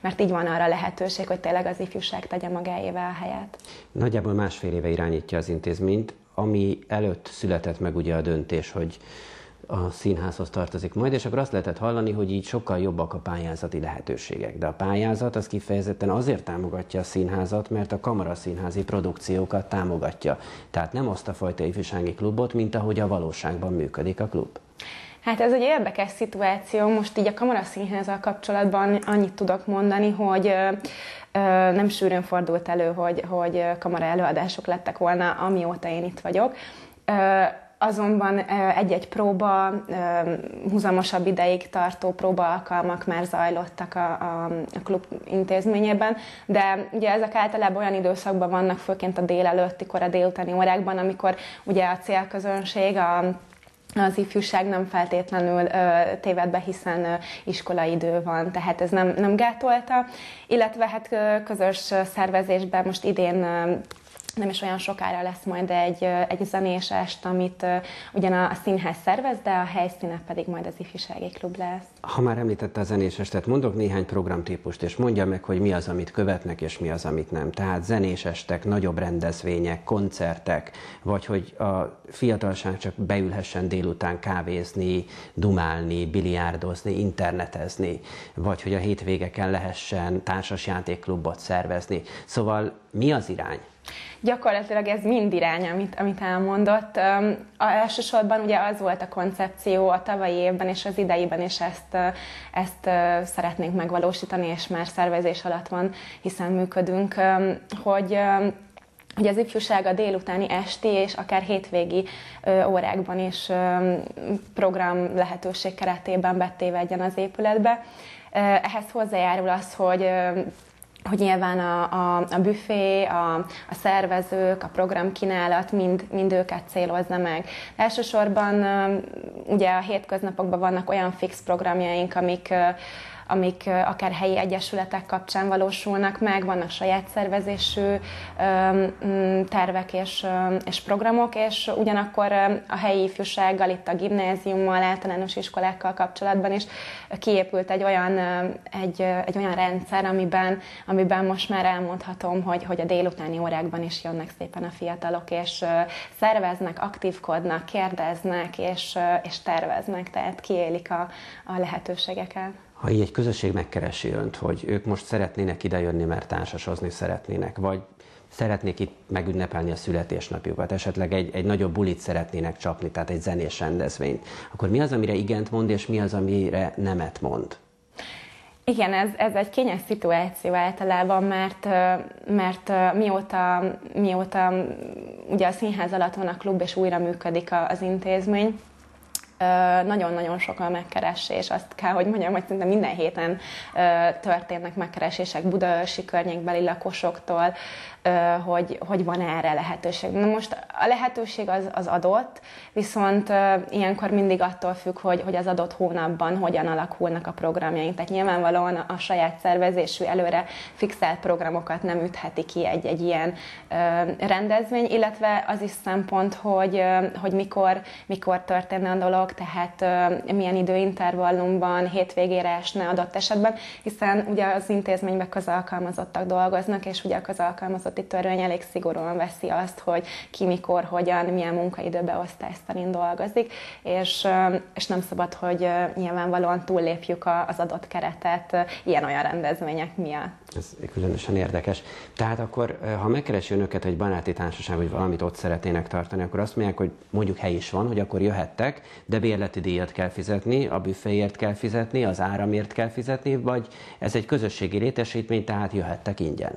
mert így van arra lehetőség, hogy tényleg az ifjúság tegye magáével a helyet. Nagyjából másfél éve irányítja az intézményt, ami előtt született meg ugye a döntés, hogy a színházhoz tartozik majd, és akkor azt lehetett hallani, hogy így sokkal jobbak a pályázati lehetőségek. De a pályázat az kifejezetten azért támogatja a színházat, mert a kamaraszínházi produkciókat támogatja. Tehát nem azt a fajta ifjúsági klubot, mint ahogy a valóságban működik a klub. Hát ez egy érdekes szituáció. Most így a kamaraszínházzal kapcsolatban annyit tudok mondani, hogy nem sűrűn fordult elő, hogy, hogy kamara előadások lettek volna, amióta én itt vagyok. Azonban egy-egy próba, húzamosabb ideig tartó próba alkalmak már zajlottak a, a, a klub intézményében, de ugye ezek általában olyan időszakban vannak, főként a délelőtti, kora délutáni órákban, amikor ugye a célközönség, a az ifjúság nem feltétlenül ö, téved be, hiszen ö, iskolaidő van, tehát ez nem, nem gátolta. Illetve hát ö, közös szervezésben most idén ö, nem is olyan sokára lesz majd egy, egy zenés est, amit ugyan a színház szervez, de a helyszíne pedig majd az ifjúsági klub lesz. Ha már említette a zenés estet, mondok néhány programtípust, és mondja meg, hogy mi az, amit követnek, és mi az, amit nem. Tehát zenés estek, nagyobb rendezvények, koncertek, vagy hogy a fiatalság csak beülhessen délután kávézni, dumálni, biliárdozni, internetezni, vagy hogy a hétvégeken lehessen társasjátékklubot szervezni. Szóval mi az irány? Gyakorlatilag ez mind irány, amit, amit elmondott. A elsősorban ugye az volt a koncepció a tavalyi évben és az ideiben is ezt, ezt szeretnénk megvalósítani, és már szervezés alatt van, hiszen működünk, hogy hogy az ifjúság a délutáni esti és akár hétvégi ö, órákban is ö, program lehetőség keretében betévedjen az épületbe. Ehhez hozzájárul az, hogy hogy nyilván a, a, a büfé, a, a szervezők, a programkínálat mind, mind őket célozza meg. Elsősorban ugye a hétköznapokban vannak olyan fix programjaink, amik amik akár helyi egyesületek kapcsán valósulnak meg, vannak saját szervezésű tervek és, és programok, és ugyanakkor a helyi ifjúsággal, itt a gimnáziummal, általános iskolákkal kapcsolatban is kiépült egy olyan, egy, egy olyan rendszer, amiben, amiben most már elmondhatom, hogy, hogy a délutáni órákban is jönnek szépen a fiatalok, és szerveznek, aktívkodnak, kérdeznek, és, és terveznek, tehát kiélik a, a lehetőségeket ha így egy közösség megkeresi önt, hogy ők most szeretnének idejönni, mert társasozni szeretnének, vagy szeretnék itt megünnepelni a születésnapjukat, esetleg egy, egy nagyobb bulit szeretnének csapni, tehát egy zenés rendezvényt, akkor mi az, amire igent mond, és mi az, amire nemet mond? Igen, ez, ez egy kényes szituáció általában, mert, mert mióta, mióta ugye a színház alatt van a klub, és újra működik az intézmény, nagyon-nagyon sok a megkeresés, azt kell, hogy mondjam, hogy szinte minden héten történnek megkeresések budaörsi környékbeli lakosoktól, hogy, hogy van erre lehetőség. Na most a lehetőség az, az adott, viszont ilyenkor mindig attól függ, hogy, hogy az adott hónapban hogyan alakulnak a programjaink. Tehát nyilvánvalóan a saját szervezésű, előre fixált programokat nem ütheti ki egy, egy ilyen rendezvény, illetve az is szempont, hogy, hogy mikor, mikor történne a dolog, tehát milyen időintervallumban, hétvégére esne adott esetben, hiszen ugye az intézményben közalkalmazottak dolgoznak, és ugye a közalkalmazott alkalmazotti törvény elég szigorúan veszi azt, hogy ki mikor, hogyan, milyen munkaidőbeosztás szerint dolgozik, és, és nem szabad, hogy nyilvánvalóan túllépjük az adott keretet ilyen-olyan rendezvények miatt. Ez különösen érdekes. Tehát akkor, ha megkeresi önöket egy baráti társaság, hogy valamit ott szeretnének tartani, akkor azt mondják, hogy mondjuk hely is van, hogy akkor jöhettek, de bérleti díjat kell fizetni, a büféért kell fizetni, az áramért kell fizetni, vagy ez egy közösségi létesítmény, tehát jöhettek ingyen.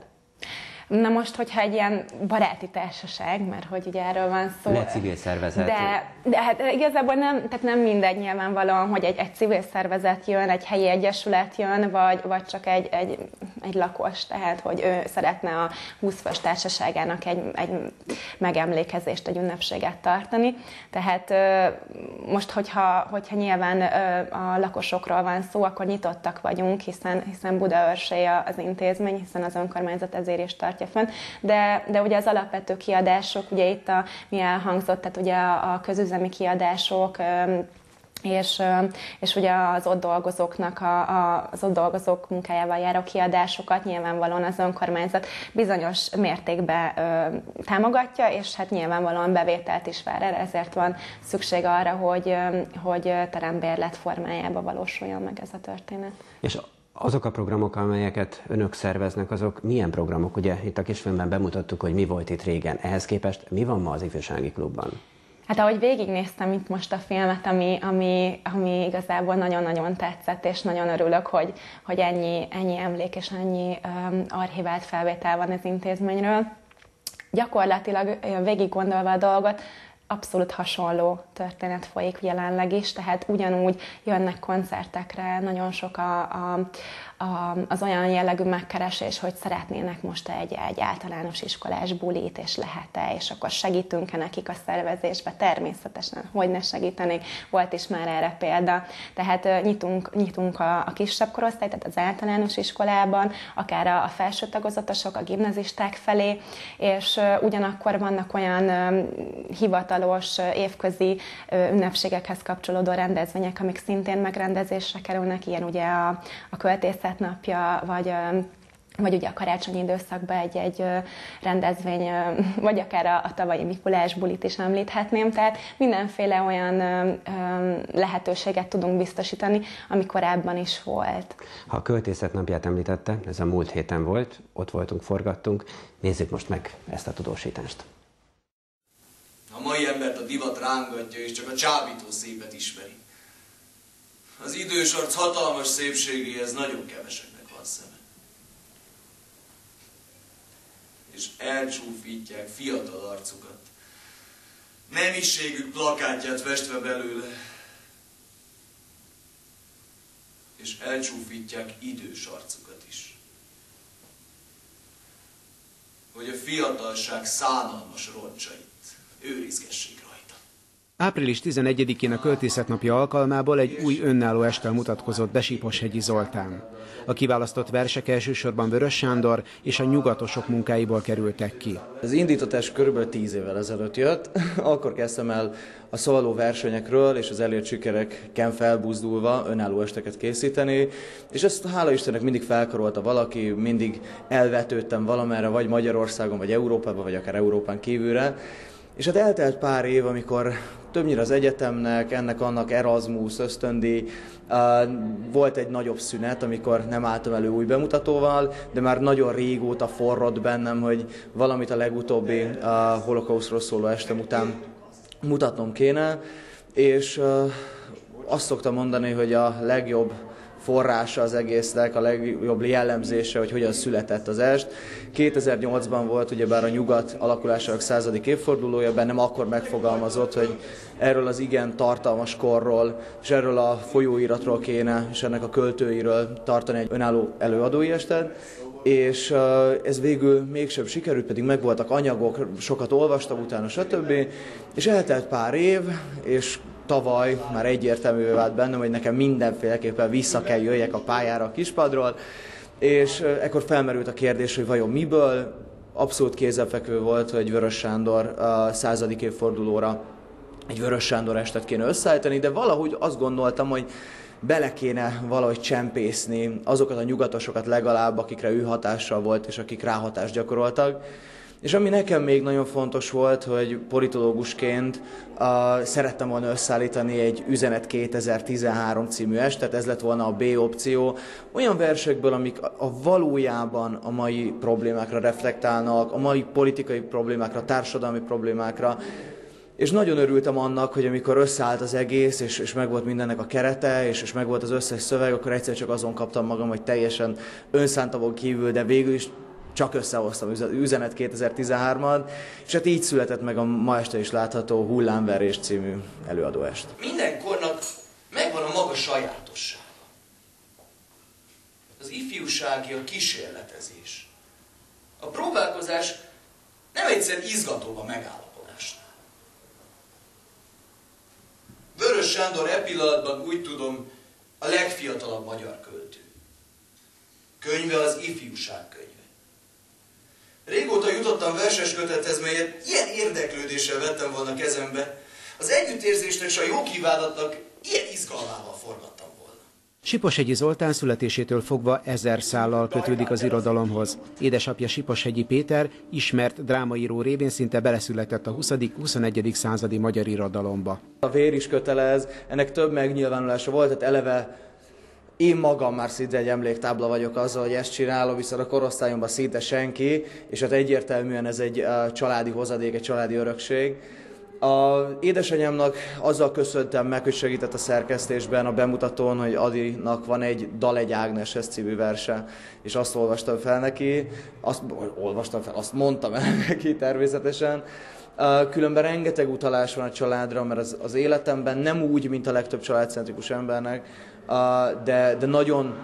Na most, hogyha egy ilyen baráti társaság, mert hogy ugye erről van szó. Lehet civil szervezet. De, de hát igazából nem, tehát nem mindegy nyilvánvalóan, hogy egy, egy civil szervezet jön, egy helyi egyesület jön, vagy, vagy csak egy, egy, egy lakos, tehát hogy ő szeretne a 20 fős társaságának egy, egy megemlékezést, egy ünnepséget tartani. Tehát most, hogyha, hogyha nyilván a lakosokról van szó, akkor nyitottak vagyunk, hiszen, hiszen Budaörsé az intézmény, hiszen az önkormányzat ezért is tart tartja fönn, de, de ugye az alapvető kiadások, ugye itt a, mi elhangzott, tehát ugye a, a közüzemi kiadások, és, és ugye az ott dolgozóknak, a, a, az ott dolgozók munkájával járó kiadásokat nyilvánvalóan az önkormányzat bizonyos mértékben ö, támogatja, és hát nyilvánvalóan bevételt is vár erre, ezért van szükség arra, hogy, hogy terembérlet formájába valósuljon meg ez a történet. És azok a programok, amelyeket önök szerveznek, azok milyen programok? Ugye itt a kisfilmben bemutattuk, hogy mi volt itt régen. Ehhez képest mi van ma az ifjúsági klubban? Hát ahogy végignéztem itt most a filmet, ami, ami, ami igazából nagyon-nagyon tetszett, és nagyon örülök, hogy, hogy ennyi, ennyi emlék és ennyi um, archivált felvétel van az intézményről. Gyakorlatilag végig gondolva a dolgot, abszolút hasonló történet folyik jelenleg is, tehát ugyanúgy jönnek koncertekre, nagyon sok a, a, a, az olyan jellegű megkeresés, hogy szeretnének most egy, egy általános iskolás bulit, és lehet-e, és akkor segítünk-e nekik a szervezésbe? Természetesen, hogy ne segítenék, volt is már erre példa. Tehát nyitunk, nyitunk a, a kisebb korosztály, tehát az általános iskolában, akár a, a felső tagozatosok, a gimnazisták felé, és ugyanakkor vannak olyan hivatalos évközi ünnepségekhez kapcsolódó rendezvények, amik szintén megrendezésre kerülnek, ilyen ugye a, a költészet napja, vagy vagy ugye a karácsonyi időszakban egy-egy rendezvény, vagy akár a, a tavalyi Mikulás bulit is említhetném, tehát mindenféle olyan lehetőséget tudunk biztosítani, ami korábban is volt. Ha a költészet napját említette, ez a múlt héten volt, ott voltunk, forgattunk, nézzük most meg ezt a tudósítást. A mai embert a divat rángatja, és csak a csábító szépet ismeri. Az idős arc hatalmas szépségéhez nagyon keveseknek van szeme. És elcsúfítják fiatal arcukat. Nemiségük plakátját festve belőle. És elcsúfítják idős arcukat is. Hogy a fiatalság szánalmas roncsait őrizgessék Április 11-én a Költészetnapja alkalmából egy új önálló estel mutatkozott be Siposhegyi Zoltán. A kiválasztott versek elsősorban Vörös Sándor és a nyugatosok munkáiból kerültek ki. Az indítatás körülbelül 10 évvel ezelőtt jött, akkor kezdtem el a szóló versenyekről és az elért sikereken felbuzdulva önálló esteket készíteni, és ezt hála Istennek mindig felkarolta valaki, mindig elvetődtem valamerre, vagy Magyarországon, vagy Európában, vagy akár Európán kívülre, és hát eltelt pár év, amikor többnyire az egyetemnek, ennek annak Erasmus, ösztöndi, volt egy nagyobb szünet, amikor nem álltam elő új bemutatóval, de már nagyon régóta forrott bennem, hogy valamit a legutóbbi holokauszról szóló estem után mutatnom kéne, és azt szoktam mondani, hogy a legjobb forrása az egésznek, a legjobb jellemzése, hogy hogyan született az est. 2008-ban volt ugyebár a nyugat alakulásának századik évfordulója, bennem akkor megfogalmazott, hogy erről az igen tartalmas korról, és erről a folyóiratról kéne, és ennek a költőiről tartani egy önálló előadói estet, és ez végül mégsem sikerült, pedig megvoltak anyagok, sokat olvastam utána, stb. És eltelt pár év, és tavaly már egyértelművé vált bennem, hogy nekem mindenféleképpen vissza kell jöjjek a pályára a kispadról, és ekkor felmerült a kérdés, hogy vajon miből, abszolút kézzelfekvő volt, hogy Vörös Sándor a századik évfordulóra egy Vörös Sándor estet kéne összeállítani, de valahogy azt gondoltam, hogy bele kéne valahogy csempészni azokat a nyugatosokat legalább, akikre ő hatással volt, és akik ráhatást gyakoroltak. És ami nekem még nagyon fontos volt, hogy politológusként uh, szerettem volna összeállítani egy Üzenet 2013 című estet, ez lett volna a B opció, olyan versekből, amik a valójában a mai problémákra reflektálnak, a mai politikai problémákra, társadalmi problémákra, és nagyon örültem annak, hogy amikor összeállt az egész, és, és megvolt mindennek a kerete, és, és megvolt az összes szöveg, akkor egyszer csak azon kaptam magam, hogy teljesen önszántavon kívül, de végül is csak összehoztam üzenet 2013-at, és hát így született meg a ma este is látható Hullámverés című előadóest. Minden megvan a maga sajátossága. Az ifjúsági a kísérletezés. A próbálkozás nem egyszer izgatóbb a megállapodásnál. Vörös Sándor e pillanatban úgy tudom a legfiatalabb magyar költő. Könyve az ifjúság könyve. Régóta jutottam verses kötethez, melyet ilyen érdeklődéssel vettem volna kezembe. Az együttérzésnek és a jó kívánatnak ilyen izgalmával forgattam volna. Siposhegyi Zoltán születésétől fogva ezer szállal kötődik az irodalomhoz. Édesapja Siposhegyi Péter, ismert drámaíró révén szinte beleszületett a 20.-21. századi magyar irodalomba. A vér is kötelez, ennek több megnyilvánulása volt, tehát eleve én magam már szinte egy emléktábla vagyok azzal, hogy ezt csinálom, viszont a korosztályomban szinte senki, és hát egyértelműen ez egy családi hozadék, egy családi örökség. A édesanyámnak azzal köszöntem meg, hogy segített a szerkesztésben, a bemutatón, hogy Adinak van egy Dal egy Ágneshez című verse, és azt olvastam fel neki, azt olvastam fel, azt mondtam el neki természetesen, Különben rengeteg utalás van a családra, mert az, az életemben nem úgy, mint a legtöbb családcentrikus embernek, de, de nagyon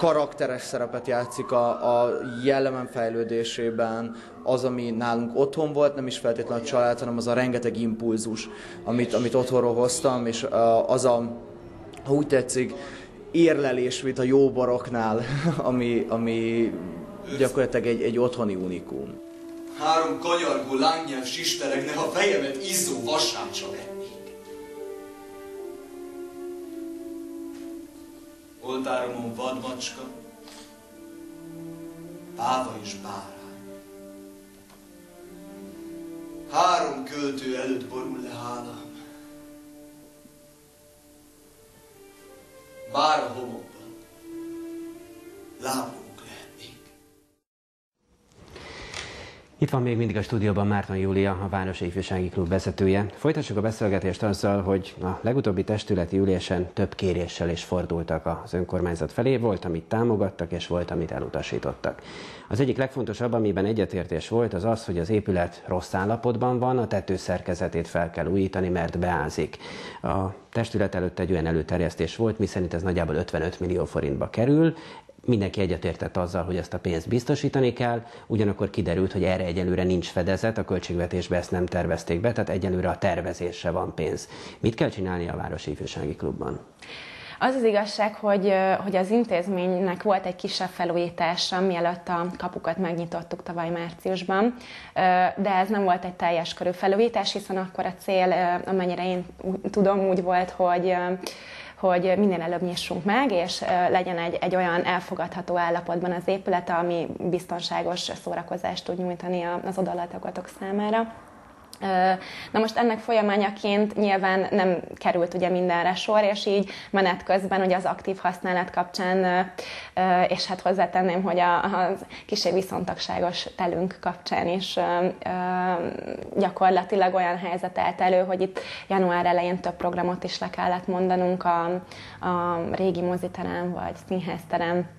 karakteres szerepet játszik a, a jellemem fejlődésében, az, ami nálunk otthon volt, nem is feltétlenül a család, hanem az a rengeteg impulzus, amit, amit otthonról hoztam, és az a, ha úgy tetszik, érlelés, mint a jó baroknál, ami, ami gyakorlatilag egy, egy otthoni unikum. Három kanyargó lángnyelv sisteregnek a fejemet izzó vasáncsa vennék. Oltáromon vadmacska, páva és bárány. Három költő előtt borul le hálám. Bár a homokban, lábú Itt van még mindig a stúdióban Márton Júlia, a Városi Ifjúsági Klub vezetője. Folytassuk a beszélgetést azzal, hogy a legutóbbi testületi ülésen több kéréssel is fordultak az önkormányzat felé. Volt, amit támogattak, és volt, amit elutasítottak. Az egyik legfontosabb, amiben egyetértés volt, az az, hogy az épület rossz állapotban van, a tetőszerkezetét fel kell újítani, mert beázik. A testület előtt egy olyan előterjesztés volt, miszerint ez nagyjából 55 millió forintba kerül, mindenki egyetértett azzal, hogy ezt a pénzt biztosítani kell, ugyanakkor kiderült, hogy erre egyelőre nincs fedezet, a költségvetésbe ezt nem tervezték be, tehát egyelőre a tervezésre van pénz. Mit kell csinálni a Városi Ifjúsági Klubban? Az az igazság, hogy, hogy az intézménynek volt egy kisebb felújítása, mielőtt a kapukat megnyitottuk tavaly márciusban, de ez nem volt egy teljes körű felújítás, hiszen akkor a cél, amennyire én tudom, úgy volt, hogy hogy minél előbb nyissunk meg, és legyen egy, egy olyan elfogadható állapotban az épület, ami biztonságos szórakozást tud nyújtani az odalátogatók számára. Na most ennek folyamányaként nyilván nem került ugye mindenre sor, és így menet közben ugye az aktív használat kapcsán, és hát hozzátenném, hogy a, a kisebb viszontagságos telünk kapcsán is gyakorlatilag olyan helyzet állt elő, hogy itt január elején több programot is le kellett mondanunk a, a régi moziterem vagy színházterem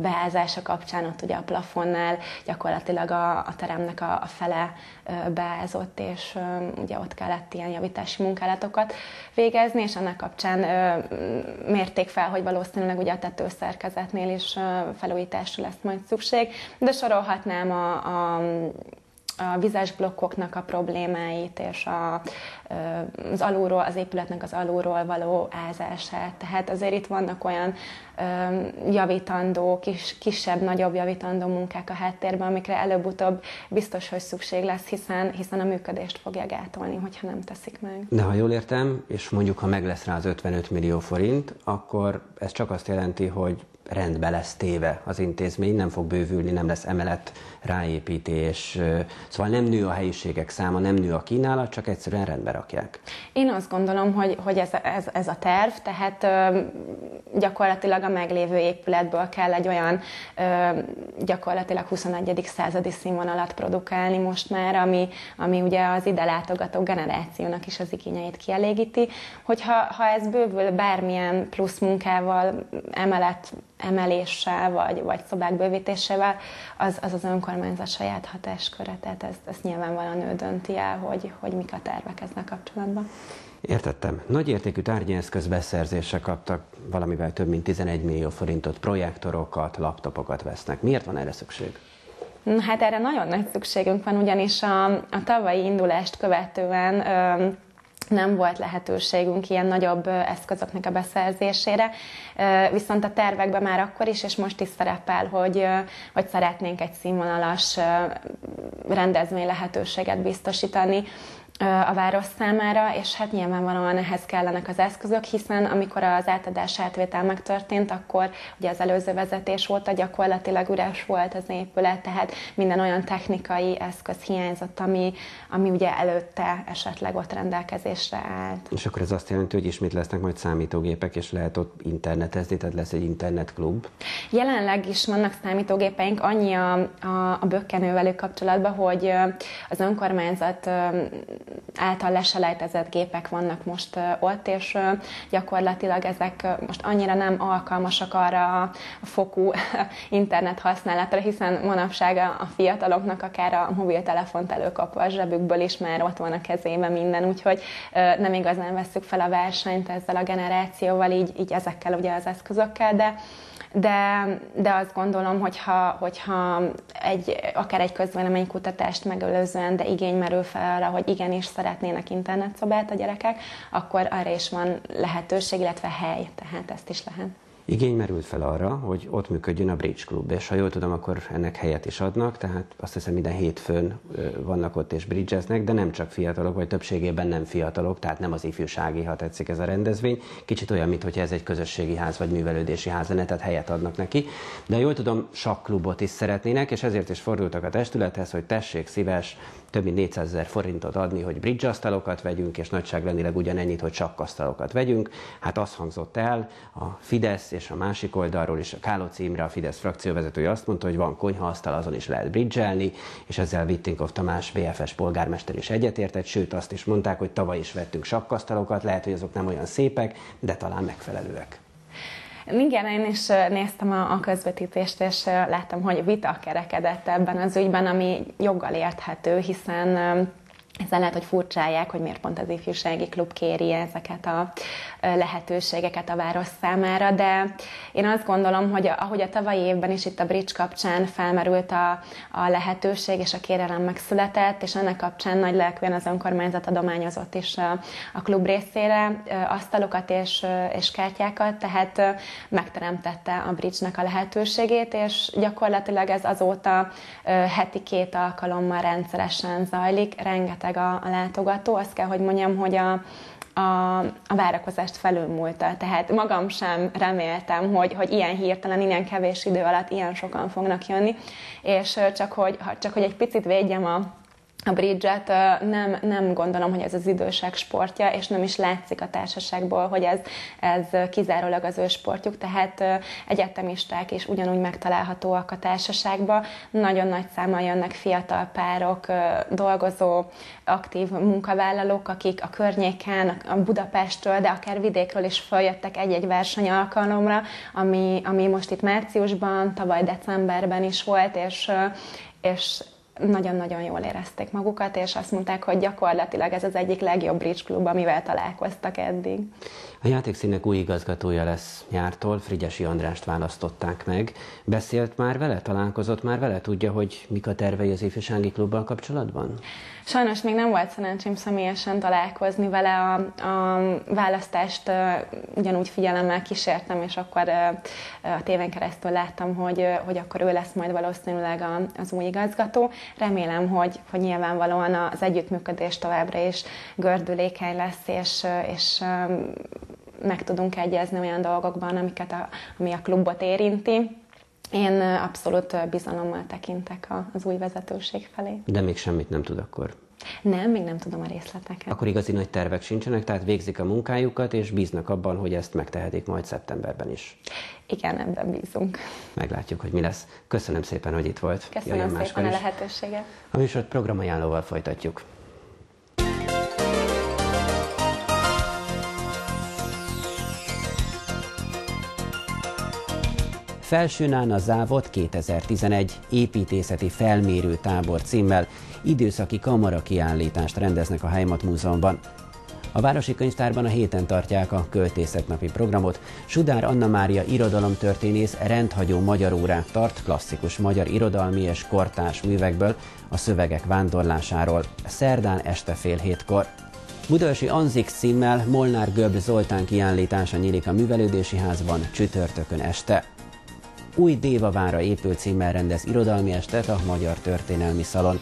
beázása kapcsán, ott ugye a plafonnál gyakorlatilag a, a teremnek a, a fele beázott, és ugye ott kellett ilyen javítási munkálatokat végezni, és ennek kapcsán mérték fel, hogy valószínűleg ugye a tetőszerkezetnél is felújításra lesz majd szükség, de sorolhatnám a, a a vizes blokkoknak a problémáit, és a, az alulról, az épületnek az alulról való ázását. Tehát azért itt vannak olyan javítandó, kis, kisebb, nagyobb javítandó munkák a háttérben, amikre előbb-utóbb biztos, hogy szükség lesz, hiszen, hiszen a működést fogja gátolni, hogyha nem teszik meg. De ha jól értem, és mondjuk ha meg lesz rá az 55 millió forint, akkor ez csak azt jelenti, hogy rendbe lesz téve az intézmény, nem fog bővülni, nem lesz emelet ráépítés, szóval nem nő a helyiségek száma, nem nő a kínálat, csak egyszerűen rendbe rakják. Én azt gondolom, hogy, hogy ez, ez, ez a terv, tehát gyakorlatilag a meglévő épületből kell egy olyan gyakorlatilag 21. századi színvonalat produkálni most már, ami, ami ugye az ide látogató generációnak is az igényeit kielégíti. Hogyha ha ez bővül bármilyen plusz munkával, emelet emeléssel, vagy, vagy szobák bővítésével, az az, az önkormányzat saját hatásköre, tehát ezt, ezt nyilvánvalóan ő dönti el, hogy, hogy mik a tervek ezzel kapcsolatban. Értettem. Nagy értékű tárgyi eszköz beszerzésre kaptak valamivel több mint 11 millió forintot, projektorokat, laptopokat vesznek. Miért van erre szükség? Hát erre nagyon nagy szükségünk van, ugyanis a, a tavalyi indulást követően ö, nem volt lehetőségünk ilyen nagyobb eszközöknek a beszerzésére, viszont a tervekben már akkor is, és most is szerepel, hogy, hogy szeretnénk egy színvonalas rendezvény lehetőséget biztosítani, a város számára, és hát nyilvánvalóan ehhez kellenek az eszközök, hiszen amikor az átadás átvétel megtörtént, akkor ugye az előző vezetés óta gyakorlatilag üres volt az épület, tehát minden olyan technikai eszköz hiányzott, ami, ami ugye előtte esetleg ott rendelkezésre állt. És akkor ez azt jelenti, hogy ismét lesznek majd számítógépek, és lehet ott internetezni, tehát lesz egy internetklub? Jelenleg is vannak számítógépeink, annyi a, a, a bökkenővelő kapcsolatban, hogy az önkormányzat által leselejtezett gépek vannak most ott, és gyakorlatilag ezek most annyira nem alkalmasak arra a fokú internet használatra, hiszen manapság a fiataloknak akár a mobiltelefont előkapva a zsebükből is már ott van a kezében minden, úgyhogy nem igazán veszük fel a versenyt ezzel a generációval, így, így ezekkel ugye az eszközökkel, de de, de azt gondolom, hogyha, hogyha egy, akár egy közvéleménykutatást megelőzően, de igény merül fel arra, hogy igenis szeretnének internetszobát a gyerekek, akkor arra is van lehetőség, illetve hely, tehát ezt is lehet. Igény merült fel arra, hogy ott működjön a Bridge Club, és ha jól tudom, akkor ennek helyet is adnak, tehát azt hiszem minden hétfőn vannak ott és bridgeznek, de nem csak fiatalok, vagy többségében nem fiatalok, tehát nem az ifjúsági, ha tetszik ez a rendezvény. Kicsit olyan, mintha ez egy közösségi ház vagy művelődési ház lenne, tehát helyet adnak neki. De jól tudom, sakklubot is szeretnének, és ezért is fordultak a testülethez, hogy tessék szíves, több mint 400 ezer forintot adni, hogy bridge asztalokat vegyünk, és nagyságrendileg ugyanennyit, hogy sakkasztalokat vegyünk. Hát az hangzott el, a Fidesz és a másik oldalról is a Káló címre a Fidesz frakcióvezetője azt mondta, hogy van konyhaasztal, azon is lehet bridgelni, és ezzel Vittinkov Tamás BFS polgármester is egyetértett, sőt azt is mondták, hogy tavaly is vettünk sakkasztalokat, lehet, hogy azok nem olyan szépek, de talán megfelelőek. Igen, én is néztem a, közvetítést, és láttam, hogy vita kerekedett ebben az ügyben, ami joggal érthető, hiszen ezzel lehet, hogy furcsálják, hogy miért pont az ifjúsági klub kéri ezeket a lehetőségeket a város számára, de én azt gondolom, hogy ahogy a tavalyi évben is itt a Bridge kapcsán felmerült a, a lehetőség, és a kérelem megszületett, és ennek kapcsán nagy lelkűen az önkormányzat adományozott is a, a klub részére asztalokat és, és kártyákat, tehát megteremtette a Bridge-nek a lehetőségét, és gyakorlatilag ez azóta heti két alkalommal rendszeresen zajlik, rengeteg a, a látogató. Azt kell, hogy mondjam, hogy a, a, a várakozást felülmúlta. Tehát magam sem reméltem, hogy, hogy ilyen hirtelen, ilyen kevés idő alatt ilyen sokan fognak jönni, és csak hogy, csak hogy egy picit védjem a, a bridget nem, nem gondolom, hogy ez az idősek sportja, és nem is látszik a társaságból, hogy ez, ez kizárólag az ő sportjuk, tehát egyetemisták is ugyanúgy megtalálhatóak a társaságban. Nagyon nagy számmal jönnek fiatal párok, dolgozó, aktív munkavállalók, akik a környéken, a Budapestről, de akár vidékről is feljöttek egy-egy verseny alkalomra, ami, ami most itt márciusban, tavaly decemberben is volt, és, és nagyon-nagyon jól érezték magukat, és azt mondták, hogy gyakorlatilag ez az egyik legjobb bridge klub, amivel találkoztak eddig. A játékszínek új igazgatója lesz nyártól, Frigyesi Andrást választották meg. Beszélt már vele, találkozott már vele, tudja, hogy mik a tervei az ifjúsági klubbal kapcsolatban? Sajnos még nem volt szerencsém személyesen találkozni vele, a, a választást uh, ugyanúgy figyelemmel kísértem, és akkor uh, a tévén keresztül láttam, hogy, uh, hogy akkor ő lesz majd valószínűleg a, az új igazgató. Remélem, hogy, hogy nyilvánvalóan az együttműködés továbbra is gördülékeny lesz, és, és meg tudunk egyezni olyan dolgokban, amiket a, ami a klubot érinti. Én abszolút bizalommal tekintek az új vezetőség felé. De még semmit nem tud akkor. Nem, még nem tudom a részleteket. Akkor igazi nagy tervek sincsenek, tehát végzik a munkájukat, és bíznak abban, hogy ezt megtehetik majd szeptemberben is. Igen, ebben bízunk. Meglátjuk, hogy mi lesz. Köszönöm szépen, hogy itt volt. Köszönöm Jaj, szépen a lehetőséget. A műsort programajánlóval folytatjuk. Felsőnán a Závod 2011 építészeti felmérő tábor címmel időszaki kamara kiállítást rendeznek a Heimat Múzeumban. A Városi Könyvtárban a héten tartják a költészetnapi programot. Sudár Anna Mária irodalomtörténész rendhagyó magyar órát tart klasszikus magyar irodalmi és kortárs művekből a szövegek vándorlásáról. Szerdán este fél hétkor. Budaörsi Anzik címmel Molnár Göbb Zoltán kiállítása nyílik a Művelődési Házban csütörtökön este. Új Dévavára épül címmel rendez irodalmi estet a Magyar Történelmi Szalon.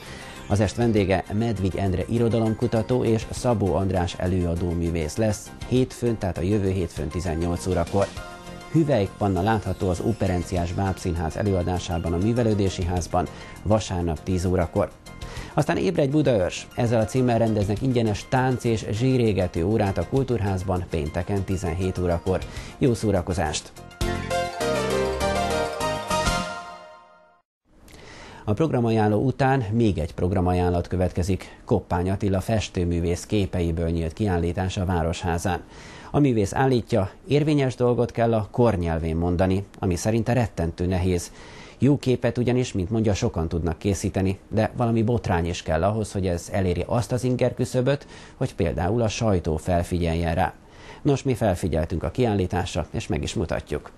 Az est vendége Medvig Endre irodalomkutató és Szabó András előadó művész lesz, hétfőn, tehát a jövő hétfőn 18 órakor. Hüvelyk Panna látható az Operenciás Bábszínház előadásában a Művelődési Házban vasárnap 10 órakor. Aztán Ébredj Budaörs, ezzel a címmel rendeznek ingyenes tánc és zsírégető órát a Kultúrházban pénteken 17 órakor. Jó szórakozást! A programajánló után még egy programajánlat következik. Koppány Attila festőművész képeiből nyílt kiállítás a Városházán. A művész állítja, érvényes dolgot kell a kornyelvén mondani, ami szerinte rettentő nehéz. Jó képet ugyanis, mint mondja, sokan tudnak készíteni, de valami botrány is kell ahhoz, hogy ez eléri azt az inger küszöböt, hogy például a sajtó felfigyeljen rá. Nos, mi felfigyeltünk a kiállításra, és meg is mutatjuk.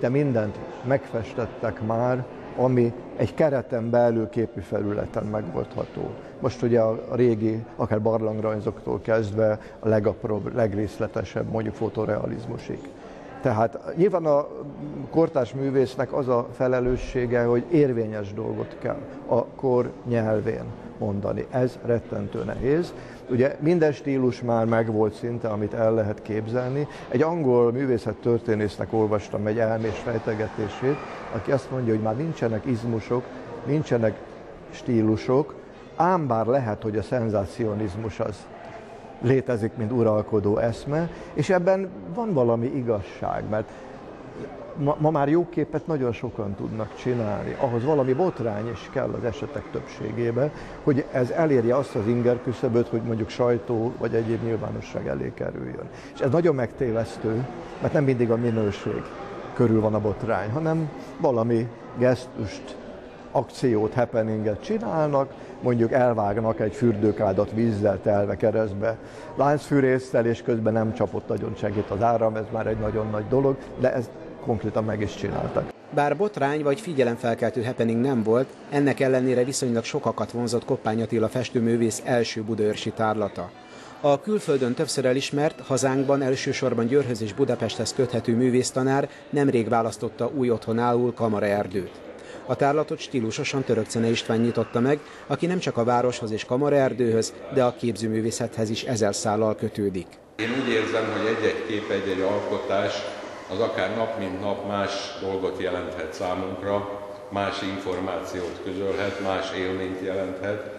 Szinte mindent megfestettek már, ami egy kereten belül képi felületen megoldható. Most ugye a régi, akár barlangrajzoktól kezdve a legapróbb, legrészletesebb, mondjuk fotorealizmusig. Tehát nyilván a kortás művésznek az a felelőssége, hogy érvényes dolgot kell a kor nyelvén mondani. Ez rettentő nehéz. Ugye minden stílus már megvolt szinte, amit el lehet képzelni. Egy angol művészettörténésznek olvastam egy elmés fejtegetését, aki azt mondja, hogy már nincsenek izmusok, nincsenek stílusok, ám bár lehet, hogy a szenzácionizmus az létezik, mint uralkodó eszme, és ebben van valami igazság, mert ma, ma már jó képet nagyon sokan tudnak csinálni. Ahhoz valami botrány is kell az esetek többségében, hogy ez elérje azt az inger küszöböt, hogy mondjuk sajtó vagy egyéb nyilvánosság elé kerüljön. És ez nagyon megtévesztő, mert nem mindig a minőség körül van a botrány, hanem valami gesztust, akciót, happeninget csinálnak, mondjuk elvágnak egy fürdőkádat vízzel telve keresztbe láncfűrésztel, és közben nem csapott nagyon segít az áram, ez már egy nagyon nagy dolog, de ez konkrétan meg is csináltak. Bár botrány vagy figyelemfelkeltő happening nem volt, ennek ellenére viszonylag sokakat vonzott Koppány Attila festőművész első budaörsi tárlata. A külföldön többször elismert, hazánkban elsősorban Győrhöz és Budapesthez köthető művésztanár nemrég választotta új otthonául Kamaraerdőt. A tárlatot stílusosan Törökcene István nyitotta meg, aki nem csak a városhoz és Kamaraerdőhöz, de a képzőművészethez is ezer szállal kötődik. Én úgy érzem, hogy egy-egy kép, egy-egy alkotás az akár nap mint nap más dolgot jelenthet számunkra, más információt közölhet, más élményt jelenthet,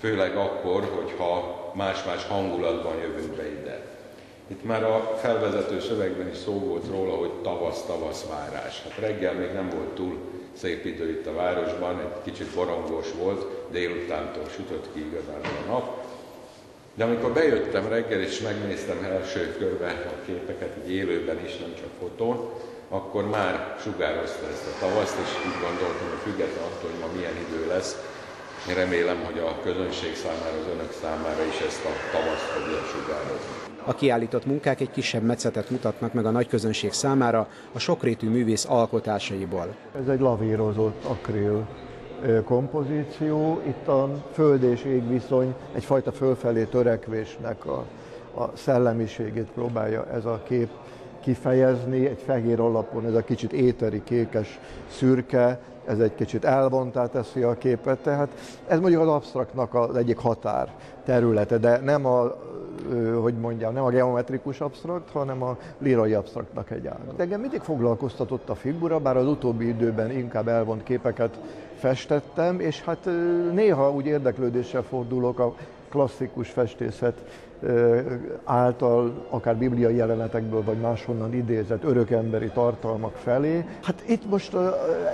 főleg akkor, hogyha más-más hangulatban jövünk be ide. Itt már a felvezető szövegben is szó volt róla, hogy tavasz-tavasz várás. Hát reggel még nem volt túl szép idő itt a városban, egy kicsit borongós volt, délutántól sütött ki igazán a nap. De amikor bejöttem reggel és megnéztem első körbe a képeket, így élőben is, nem csak fotón, akkor már sugározta ezt a tavaszt, és úgy gondoltam, hogy független attól, hogy ma milyen idő lesz, én remélem, hogy a közönség számára, az önök számára is ezt a tavaszt fogja sugározni. A kiállított munkák egy kisebb metszetet mutatnak meg a nagy közönség számára a sokrétű művész alkotásaiból. Ez egy lavírozott akril kompozíció. Itt a föld és ég viszony egyfajta fölfelé törekvésnek a, a szellemiségét próbálja ez a kép kifejezni, egy fehér alapon, ez a kicsit éteri, kékes, szürke, ez egy kicsit elvontá teszi a képet, tehát ez mondjuk az absztraktnak az egyik határ területe, de nem a hogy mondjam, nem a geometrikus absztrakt, hanem a lírai absztraktnak egy ága. Engem mindig foglalkoztatott a figura, bár az utóbbi időben inkább elvont képeket festettem, és hát néha úgy érdeklődéssel fordulok a klasszikus festészet által, akár bibliai jelenetekből, vagy máshonnan idézett örökemberi tartalmak felé. Hát itt most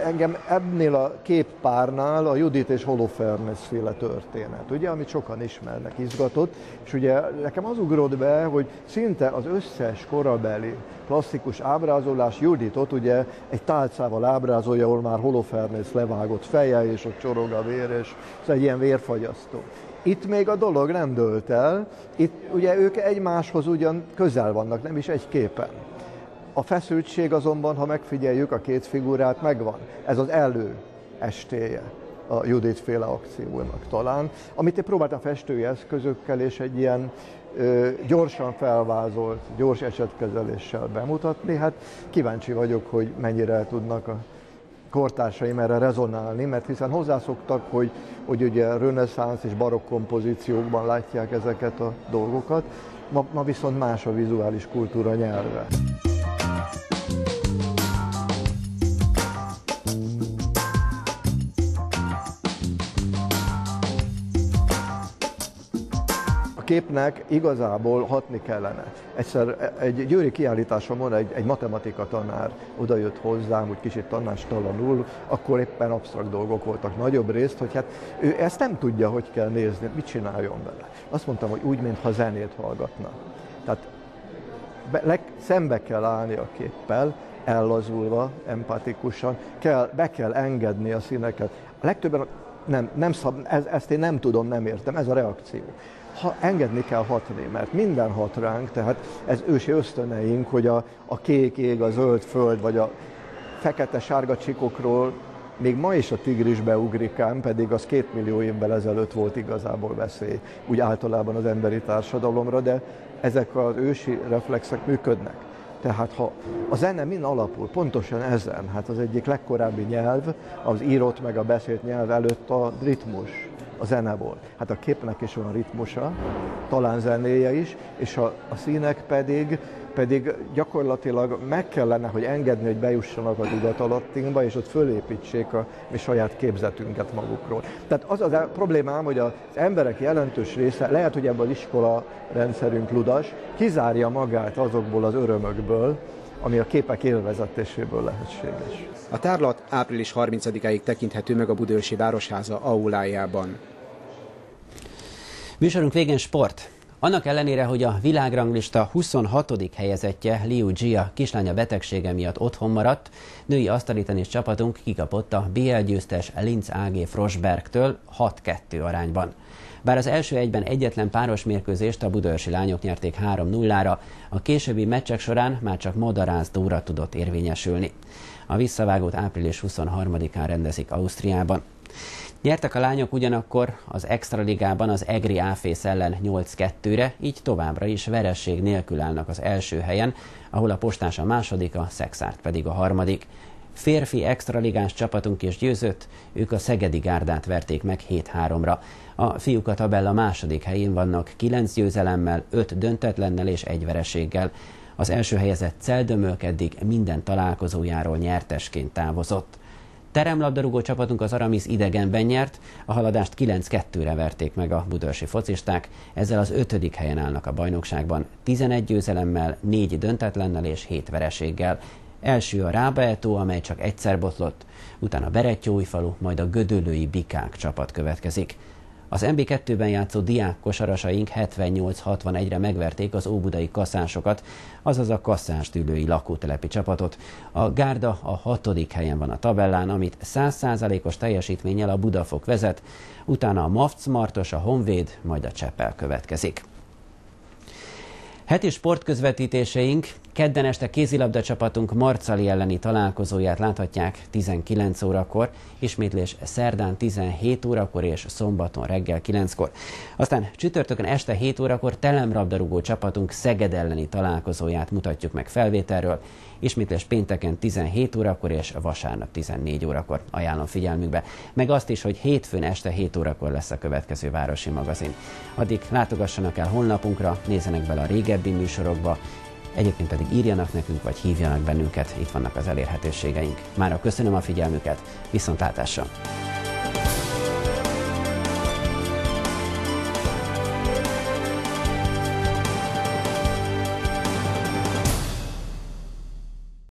engem ebnél a képpárnál a Judit és Holofernes féle történet, ugye, amit sokan ismernek, izgatott, és ugye nekem az ugrott be, hogy szinte az összes korabeli klasszikus ábrázolás Juditot ugye egy tálcával ábrázolja, ahol már Holofernes levágott feje, és ott csorog a vér, és ez egy ilyen vérfagyasztó. Itt még a dolog nem dőlt el, itt ugye ők egymáshoz ugyan közel vannak, nem is egy képen. A feszültség azonban, ha megfigyeljük a két figurát, megvan. Ez az elő estéje a Judit féle akciónak talán, amit én próbáltam festői eszközökkel és egy ilyen ö, gyorsan felvázolt, gyors esetkezeléssel bemutatni. Hát kíváncsi vagyok, hogy mennyire tudnak a kortársaim erre rezonálni, mert hiszen hozzászoktak, hogy, hogy ugye reneszánsz és barokk kompozíciókban látják ezeket a dolgokat, ma, ma viszont más a vizuális kultúra nyelve. Képnek igazából hatni kellene. Egyszer egy győri kiállításomon egy, egy matematika tanár odajött hozzám, úgy kicsit tanástalanul, akkor éppen absztrakt dolgok voltak nagyobb részt, hogy hát ő ezt nem tudja, hogy kell nézni, mit csináljon vele. Azt mondtam, hogy úgy, mintha zenét hallgatna. Tehát be, leg, szembe kell állni a képpel, ellazulva, empatikusan, kell, be kell engedni a színeket. A legtöbben nem, nem szab, ez, ezt én nem tudom, nem értem, ez a reakció ha, engedni kell hatni, mert minden hat ránk, tehát ez ősi ösztöneink, hogy a, a kék ég, a zöld föld, vagy a fekete-sárga csikokról még ma is a tigris beugrik ám, pedig az két millió évvel ezelőtt volt igazából veszély, úgy általában az emberi társadalomra, de ezek az ősi reflexek működnek. Tehát ha a zene mind alapul? Pontosan ezen, hát az egyik legkorábbi nyelv, az írott meg a beszélt nyelv előtt a ritmus, a zene volt. Hát a képnek is van ritmusa, talán zenéje is, és a, a színek pedig, pedig gyakorlatilag meg kellene, hogy engedni, hogy bejussanak a tudatalattinkba, és ott fölépítsék a mi saját képzetünket magukról. Tehát az a problémám, hogy az emberek jelentős része, lehet, hogy ebben az iskola rendszerünk ludas, kizárja magát azokból az örömökből, ami a képek élvezetéséből lehetséges. A tárlat április 30-áig tekinthető meg a Budőrsi Városháza aulájában. Műsorunk végén sport. Annak ellenére, hogy a világranglista 26. helyezettje Liu Jia kislánya betegsége miatt otthon maradt, női asztalitenis csapatunk kikapott a BL győztes Linz AG Frosbergtől 6-2 arányban. Bár az első egyben egyetlen páros mérkőzést a budőrsi lányok nyerték 3-0-ra, a későbbi meccsek során már csak Modarász Dóra tudott érvényesülni. A visszavágót április 23-án rendezik Ausztriában. Nyertek a lányok ugyanakkor az Extraligában az Egri Áfész ellen 8-2-re, így továbbra is veresség nélkül állnak az első helyen, ahol a postás a második, a Szexárt pedig a harmadik. Férfi extraligás csapatunk is győzött, ők a Szegedi Gárdát verték meg 7-3-ra. A fiúk a tabella második helyén vannak 9 győzelemmel, 5 döntetlennel és egy vereséggel. Az első helyezett Celdömölk eddig minden találkozójáról nyertesként távozott. Teremlabdarúgó csapatunk az Aramis idegenben nyert, a haladást 9-2-re verték meg a budörsi focisták, ezzel az ötödik helyen állnak a bajnokságban, 11 győzelemmel, 4 döntetlennel és 7 vereséggel. Első a Rábaetó, amely csak egyszer botlott, utána Berettyóújfalu, majd a Gödöllői Bikák csapat következik. Az MB2-ben játszó diák kosarasaink 78-61-re megverték az óbudai kaszásokat, azaz a kasszás tülői lakótelepi csapatot. A Gárda a hatodik helyen van a tabellán, amit 100%-os teljesítménnyel a Budafok vezet, utána a Mafc Martos, a Honvéd, majd a Csepel következik. Heti sportközvetítéseink kedden este kézilabda csapatunk Marcali elleni találkozóját láthatják 19 órakor, ismétlés szerdán 17 órakor és szombaton reggel 9-kor. Aztán csütörtökön este 7 órakor telemrabdarúgó csapatunk Szeged elleni találkozóját mutatjuk meg felvételről, ismétlés pénteken 17 órakor és vasárnap 14 órakor ajánlom figyelmükbe. Meg azt is, hogy hétfőn este 7 órakor lesz a következő Városi magazin. Addig látogassanak el honlapunkra, nézzenek bele a régebbi műsorokba, Egyébként pedig írjanak nekünk, vagy hívjanak bennünket, itt vannak az elérhetőségeink. Mára köszönöm a figyelmüket, viszontlátásra!